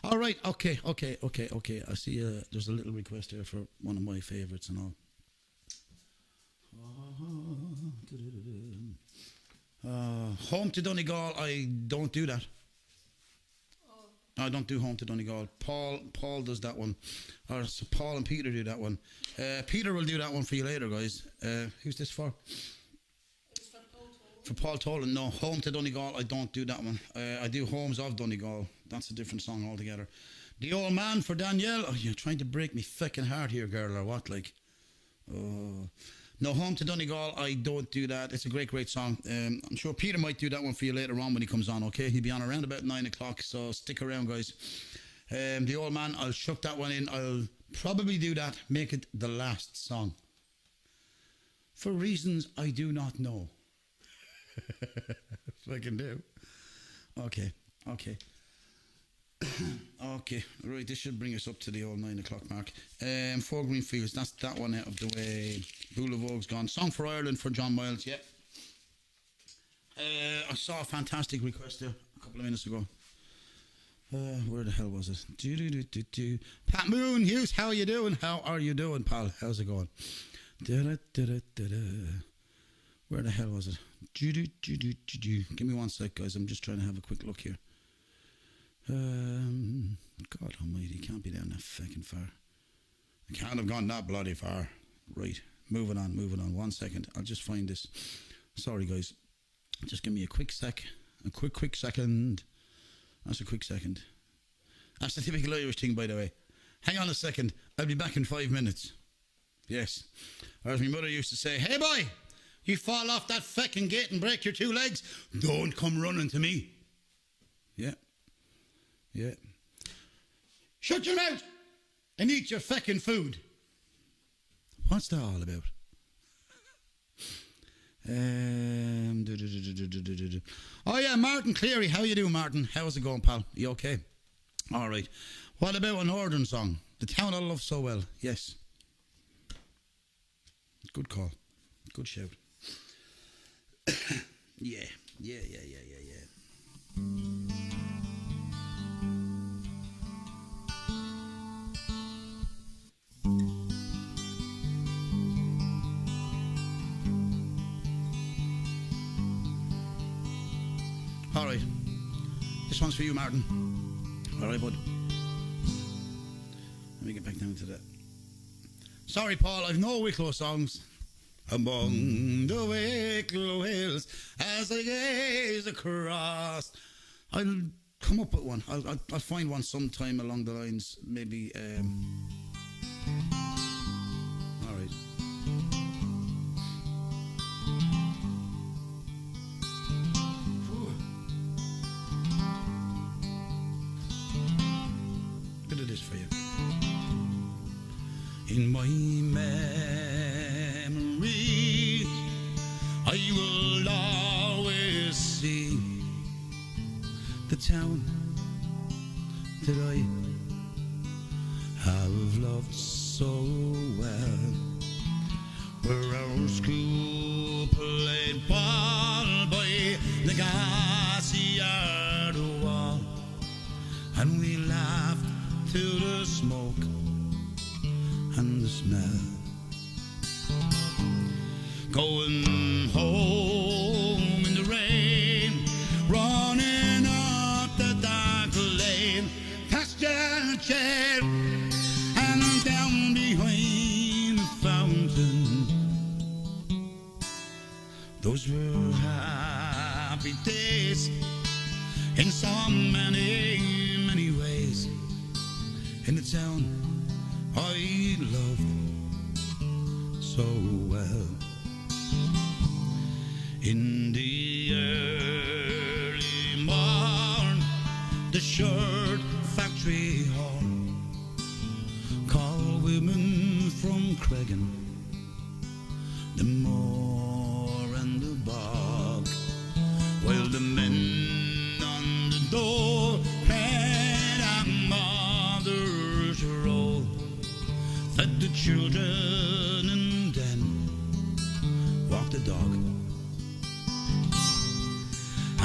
All right, okay, okay, okay, okay. I see uh, there's a little request here for one of my favourites and all. Uh, home to Donegal, I don't do that. I don't do home to Donegal. Paul Paul does that one, or so Paul and Peter do that one. Uh, Peter will do that one for you later, guys. Uh, who's this for? It's for Paul Toll. For Paul Tolan, no. Home to Donegal, I don't do that one. Uh, I do Homes of Donegal. That's a different song altogether. The Old Man for Danielle. Oh, you're trying to break me fucking heart here, girl, or what? Like, oh. No, Home to Donegal, I don't do that. It's a great, great song. Um, I'm sure Peter might do that one for you later on when he comes on, okay? He'll be on around about 9 o'clock, so stick around, guys. Um, the Old Man, I'll chuck that one in. I'll probably do that, make it the last song. For reasons I do not know. can do. Okay, okay. okay, right, this should bring us up to the old nine o'clock mark. Um, Four Green Fields, that's that one out of the way. Boolavogue's gone. Song for Ireland for John Miles, yeah. Uh, I saw a fantastic request there a couple of minutes ago. Uh, where the hell was it? Do, do, do, do, do. Pat Moon, Hughes, how are you doing? How are you doing, pal? How's it going? Da, da, da, da, da. Where the hell was it? Do, do, do, do, do, do. Give me one sec, guys. I'm just trying to have a quick look here. Um, God Almighty, can't be down that fucking far. I can't have gone that bloody far. Right, moving on, moving on. One second, I'll just find this. Sorry, guys. Just give me a quick sec. A quick, quick second. That's a quick second. That's the typical Irish thing, by the way. Hang on a second. I'll be back in five minutes. Yes. Or as my mother used to say, hey boy, you fall off that fucking gate and break your two legs. Don't come running to me. Yeah. Yeah. Shut your mouth and eat your fucking food. What's that all about? Um, du- du- du. oh yeah, Martin Cleary. How you doing, Martin? How's it going, pal? You okay? All right. What about an northern song? The town I love so well. Yes. Good call. Good shout. yeah, yeah, yeah, yeah, yeah, yeah. All right. This one's for you, Martin. All right, bud. Let me get back down to that. Sorry, Paul, I've no Wicklow songs. Among the Wicklow hills, as I gaze across, I'll come up with one. I'll, I'll, I'll find one sometime along the lines. Maybe. Um, all right. Whew. Bit this for you. In my town that I have loved so well. Where our school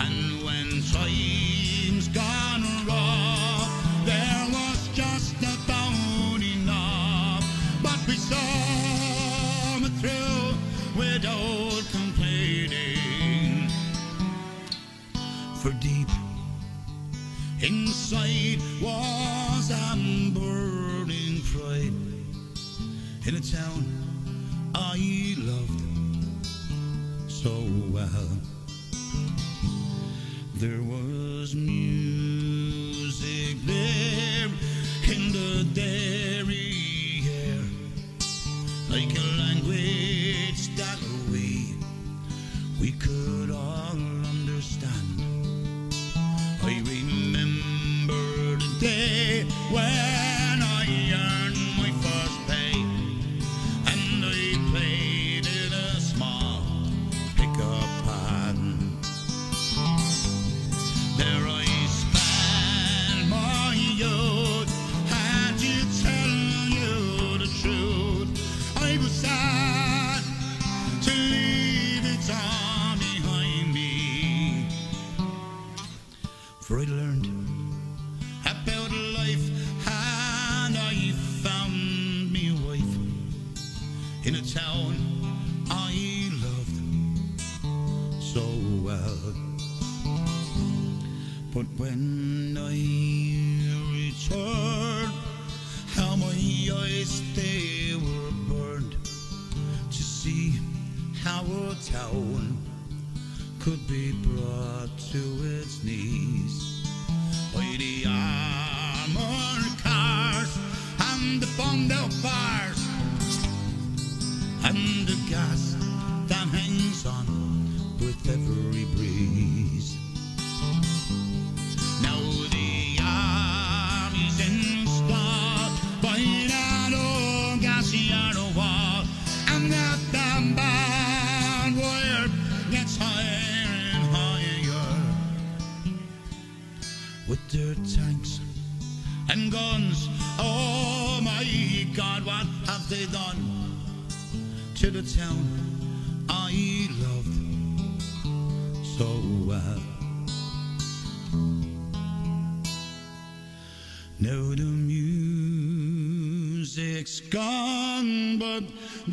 And when times gone wrong, there was just a about enough. But we saw it through without complaining. For deep inside was a burning pride in a town I loved so well. There was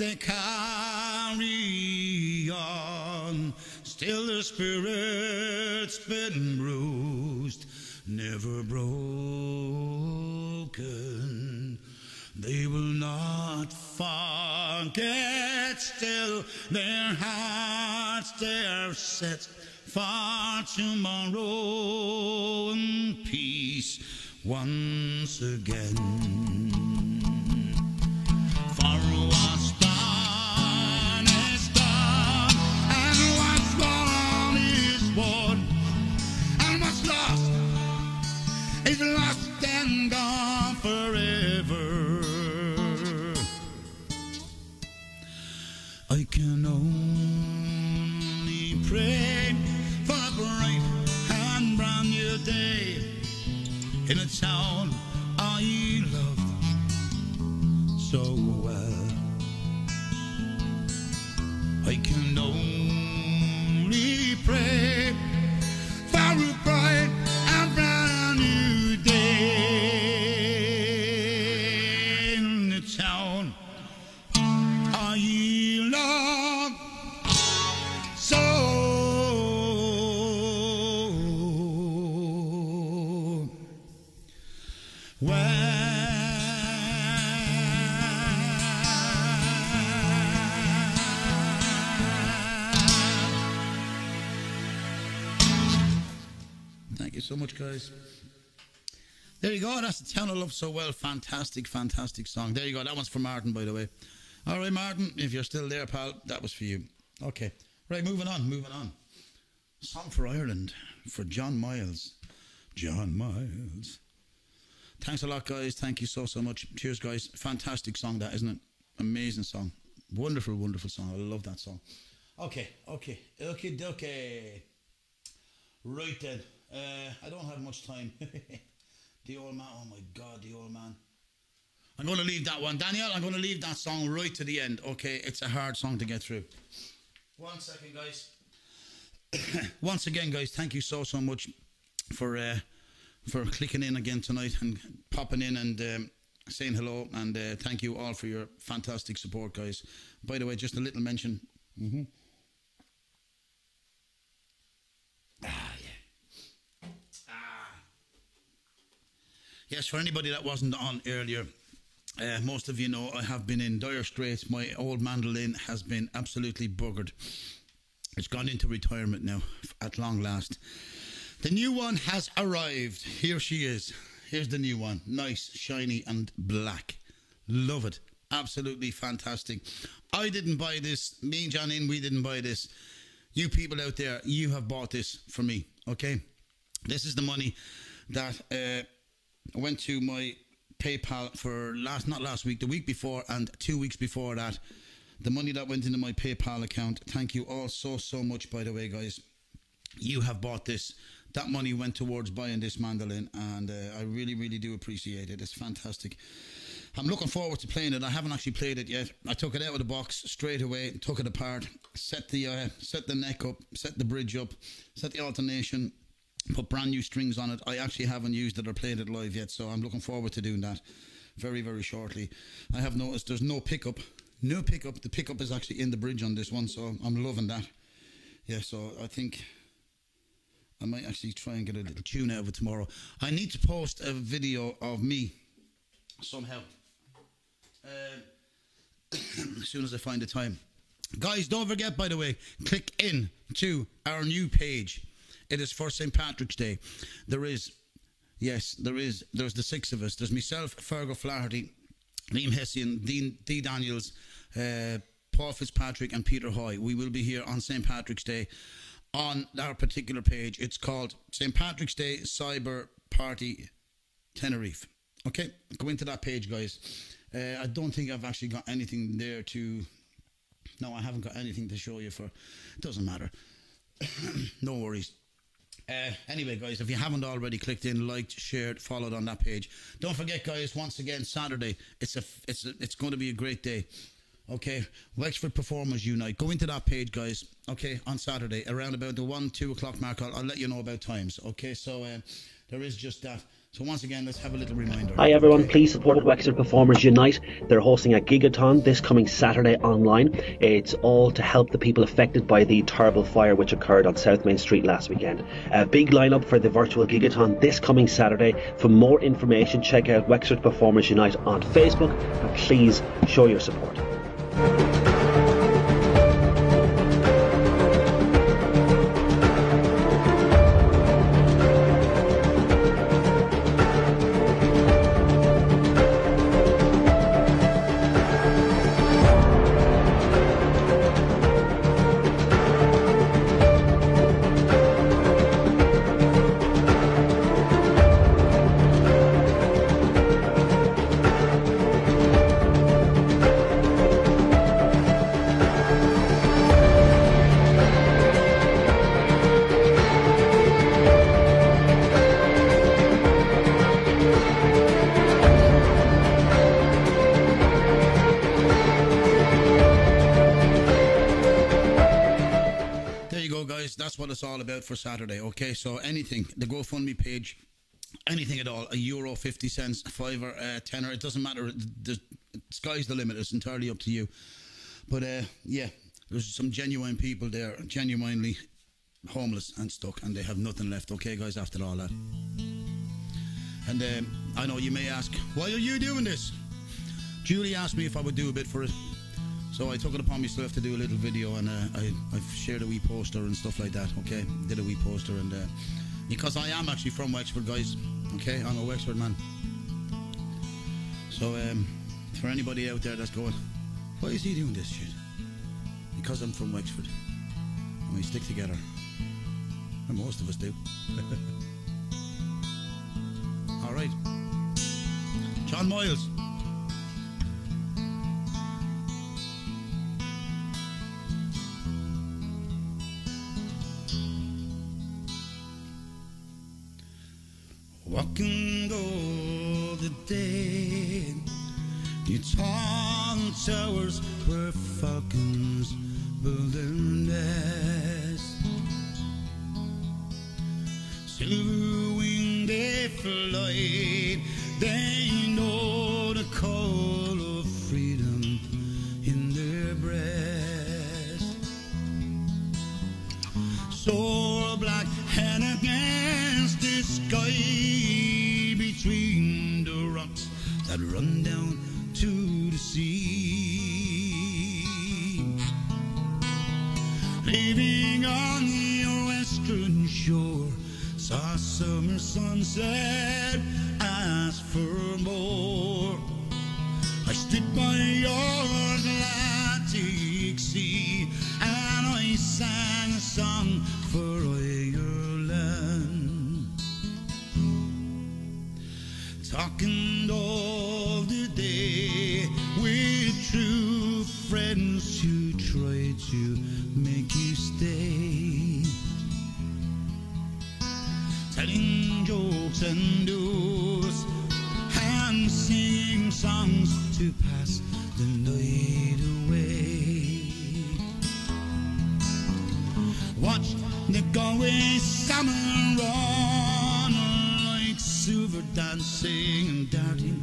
they carry on. Still the spirit's been bruised, never broken. They will not forget, still their hearts they're set for tomorrow and peace once again. Guys. There you go. That's the town I love so well. Fantastic, fantastic song. There you go. That one's for Martin, by the way. All right, Martin, if you're still there, pal, that was for you. Okay. Right, moving on, moving on. Song for Ireland for John Miles. John Miles. Thanks a lot, guys. Thank you so, so much. Cheers, guys. Fantastic song, that, isn't it? Amazing song. Wonderful, wonderful song. I love that song. Okay, okay. Okay, okay. Right then. Uh, I don't have much time. the old man. Oh my God, the old man. I'm going to leave that one. Daniel, I'm going to leave that song right to the end. Okay, it's a hard song to get through. One second, guys. Once again, guys, thank you so, so much for uh, for clicking in again tonight and popping in and um, saying hello. And uh, thank you all for your fantastic support, guys. By the way, just a little mention. hmm Ah, Yes, for anybody that wasn't on earlier, uh, most of you know I have been in dire straits. My old mandolin has been absolutely buggered. It's gone into retirement now, at long last. The new one has arrived. Here she is. Here's the new one. Nice, shiny, and black. Love it. Absolutely fantastic. I didn't buy this. Me and John In, we didn't buy this. You people out there, you have bought this for me. Okay? This is the money that uh, went to my PayPal for last, not last week, the week before, and two weeks before that. The money that went into my PayPal account. Thank you all so, so much, by the way, guys. You have bought this. That money went towards buying this mandolin, and uh, I really, really do appreciate it. It's fantastic. I'm looking forward to playing it. I haven't actually played it yet. I took it out of the box straight away, took it apart, set the uh, set the neck up, set the bridge up, set the intonation, put brand new strings on it. I actually haven't used it or played it live yet, so I'm looking forward to doing that very, very shortly. I have noticed there's no pickup. No pickup. The pickup is actually in the bridge on this one, so I'm loving that. Yeah, so I think I might actually try and get a little tune out of it tomorrow. I need to post a video of me somehow. Um, as soon as I find the time. Guys, don't forget, by the way, click in to our new page. It is for St. Patrick's Day. There is, yes, there is, there's the six of us. There's myself, Fergal Flaherty, Liam Hessian, Dean, D. Daniels, uh, Paul Fitzpatrick, and Peter Hoy. We will be here on St. Patrick's Day on our particular page. It's called St. Patrick's Day Cyber Party Tenerife. Okay, go into that page, guys. Uh, I don't think I've actually got anything there to. No, I haven't got anything to show you for. It doesn't matter. no worries. Uh, anyway, guys, if you haven't already clicked in, liked, shared, followed on that page, don't forget, guys. Once again, Saturday. It's a, it's a, it's going to be a great day. Okay, Wexford Performers Unite. Go into that page, guys. Okay, on Saturday around about the one, two o'clock mark. I'll, I'll let you know about times. Okay, so uh, there is just that. So once again, let's have a little reminder. Hi everyone, please support Wexford Performers Unite. They're hosting a gigathon this coming Saturday online. It's all to help the people affected by the terrible fire which occurred on South Main Street last weekend. A big lineup for the virtual gigathon this coming Saturday. For more information, check out Wexford Performers Unite on Facebook and please show your support. What it's all about for Saturday. Okay, so anything, the GoFundMe page, anything at all, a euro, 50 cents, a fiver, uh, tenner, it doesn't matter. The sky's the limit. It's entirely up to you. But uh, yeah, there's some genuine people there, genuinely homeless and stuck, and they have nothing left. Okay, guys, after all that. And um, I know you may ask, why are you doing this? Julie asked me if I would do a bit for it. So I took it upon myself to do a little video, and uh, I I've shared a wee poster and stuff like that. Okay, did a wee poster, and uh, because I am actually from Wexford, guys. Okay, I'm a Wexford man. So um, for anybody out there that's going, why is he doing this shit? Because I'm from Wexford, and we stick together. And most of us do. All right, John Miles. Walking all the day, it's on towers where falcons build their nest. Silver winged they fly, they know the call of freedom in their breast. Soar black hand against the sky that run down to the sea. Living on your western shore, saw summer sunset, asked for more. I stood by your Atlantic sea, and I sang a song for Ireland. Talking all the day with true friends who try to make you stay. Telling jokes and do's and singing songs to pass the night away. Watch the going summer like silver dancing and darting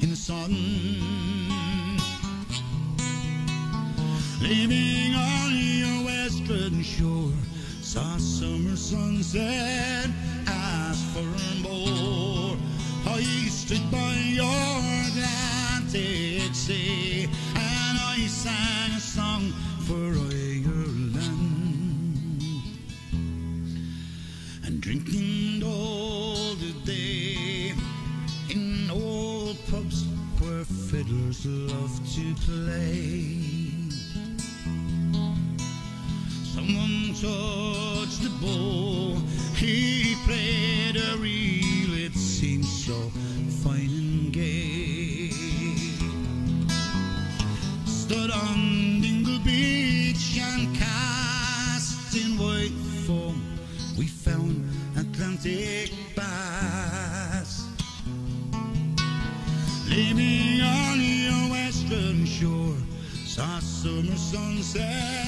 in the sun. Leaving on your western shore, saw summer sunset, asked for more. I stood by your Atlantic sea, and I sang a song for Ireland. Love to play. Someone touched the ball. He sunset,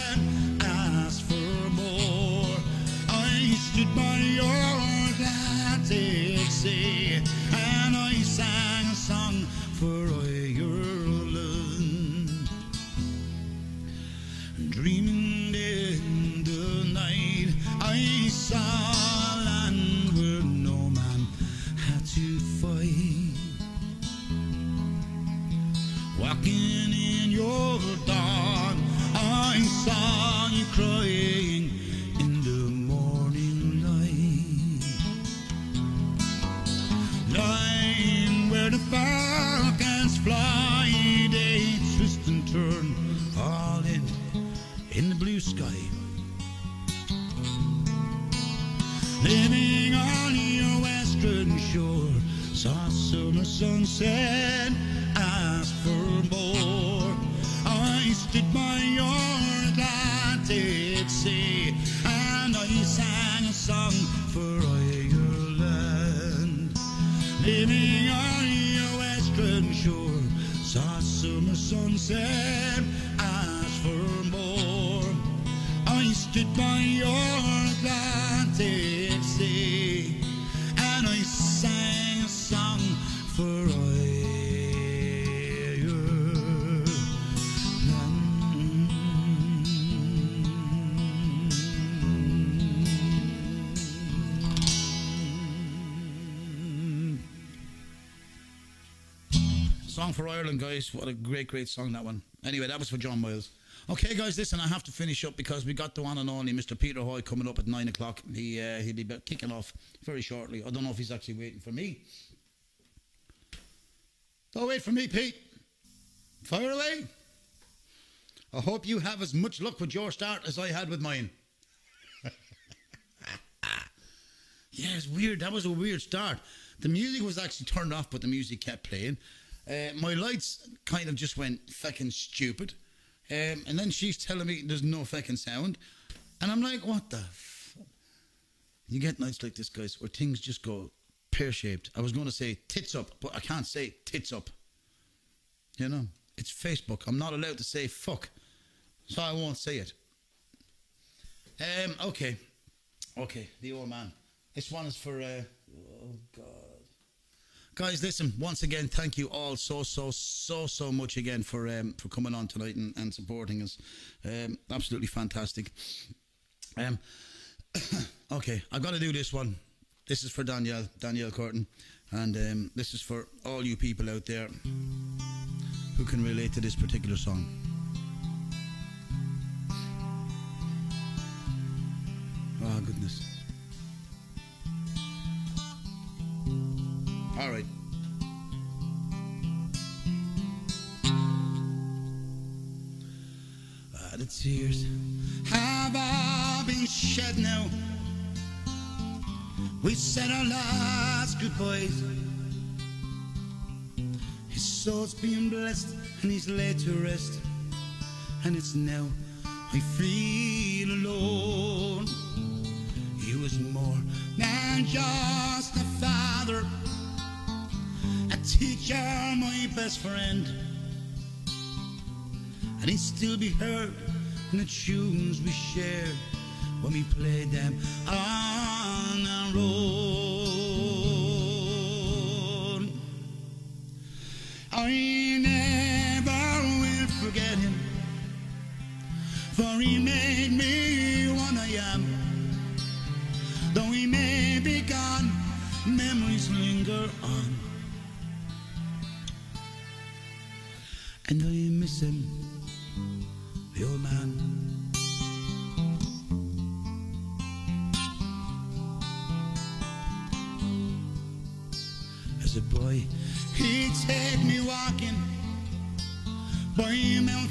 Ireland, guys. What a great, great song that one. Anyway, that was for John Miles. Okay, guys, listen, I have to finish up because we got the one and only Mr. Peter Hoy coming up at nine o'clock. He uh, he'll be kicking off very shortly. I don't know if he's actually waiting for me. Don't wait for me, Pete. Fire away. I hope you have as much luck with your start as I had with mine. yeah, it's weird. That was a weird start. The music was actually turned off, but the music kept playing. Uh, my lights kind of just went fucking stupid. Um, and then she's telling me there's no fucking sound. And I'm like, what the fuck? You get nights like this, guys, where things just go pear shaped. I was going to say tits up, but I can't say tits up. You know, it's Facebook. I'm not allowed to say fuck. So I won't say it. Um, okay. Okay, the old man. This one is for, uh, oh God. Guys, listen, once again, thank you all so, so, so, so much again for um, for coming on tonight and, and supporting us. Um, absolutely fantastic. Um, okay, I've got to do this one. This is for Danielle, Danielle Curtin, and um, this is for all you people out there who can relate to this particular song. Oh goodness. All right. Ah, the tears have all been shed now. We said our last goodbyes. His soul's been blessed and he's laid to rest. And it's now I feel alone. He was more than just a father, teacher, my best friend. And he'd still be heard in the tunes we shared when we played them on our own.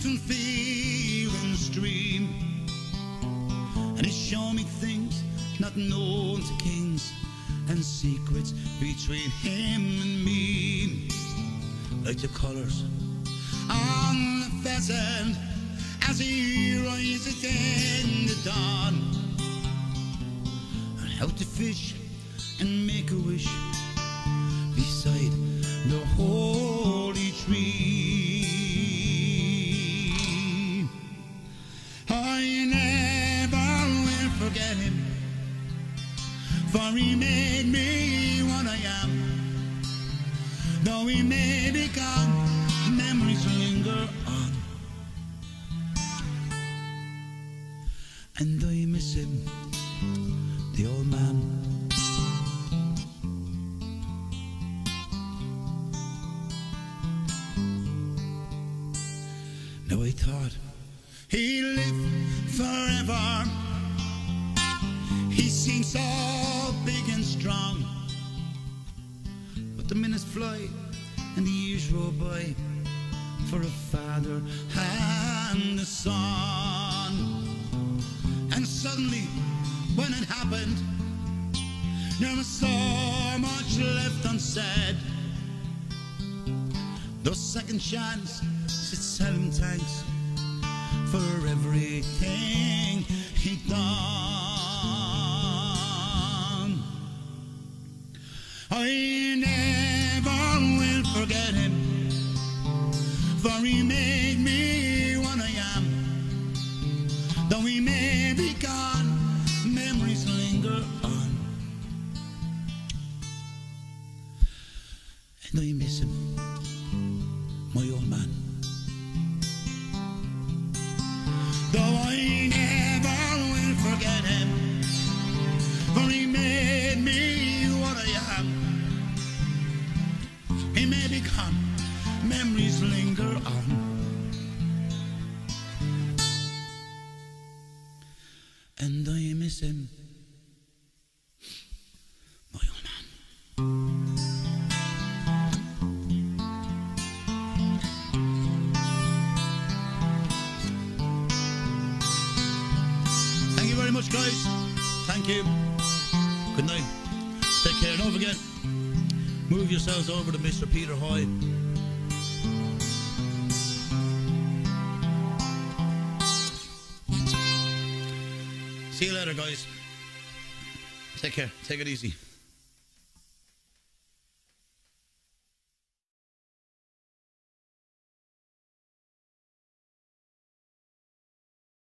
And stream. And he showed me things not known to kings and secrets between him and me. Like the colors on the pheasant as he rises in the dawn. And how to fish and make a wish yourselves over to Mr. Peter Hoy. See you later, guys. Take care. Take it easy.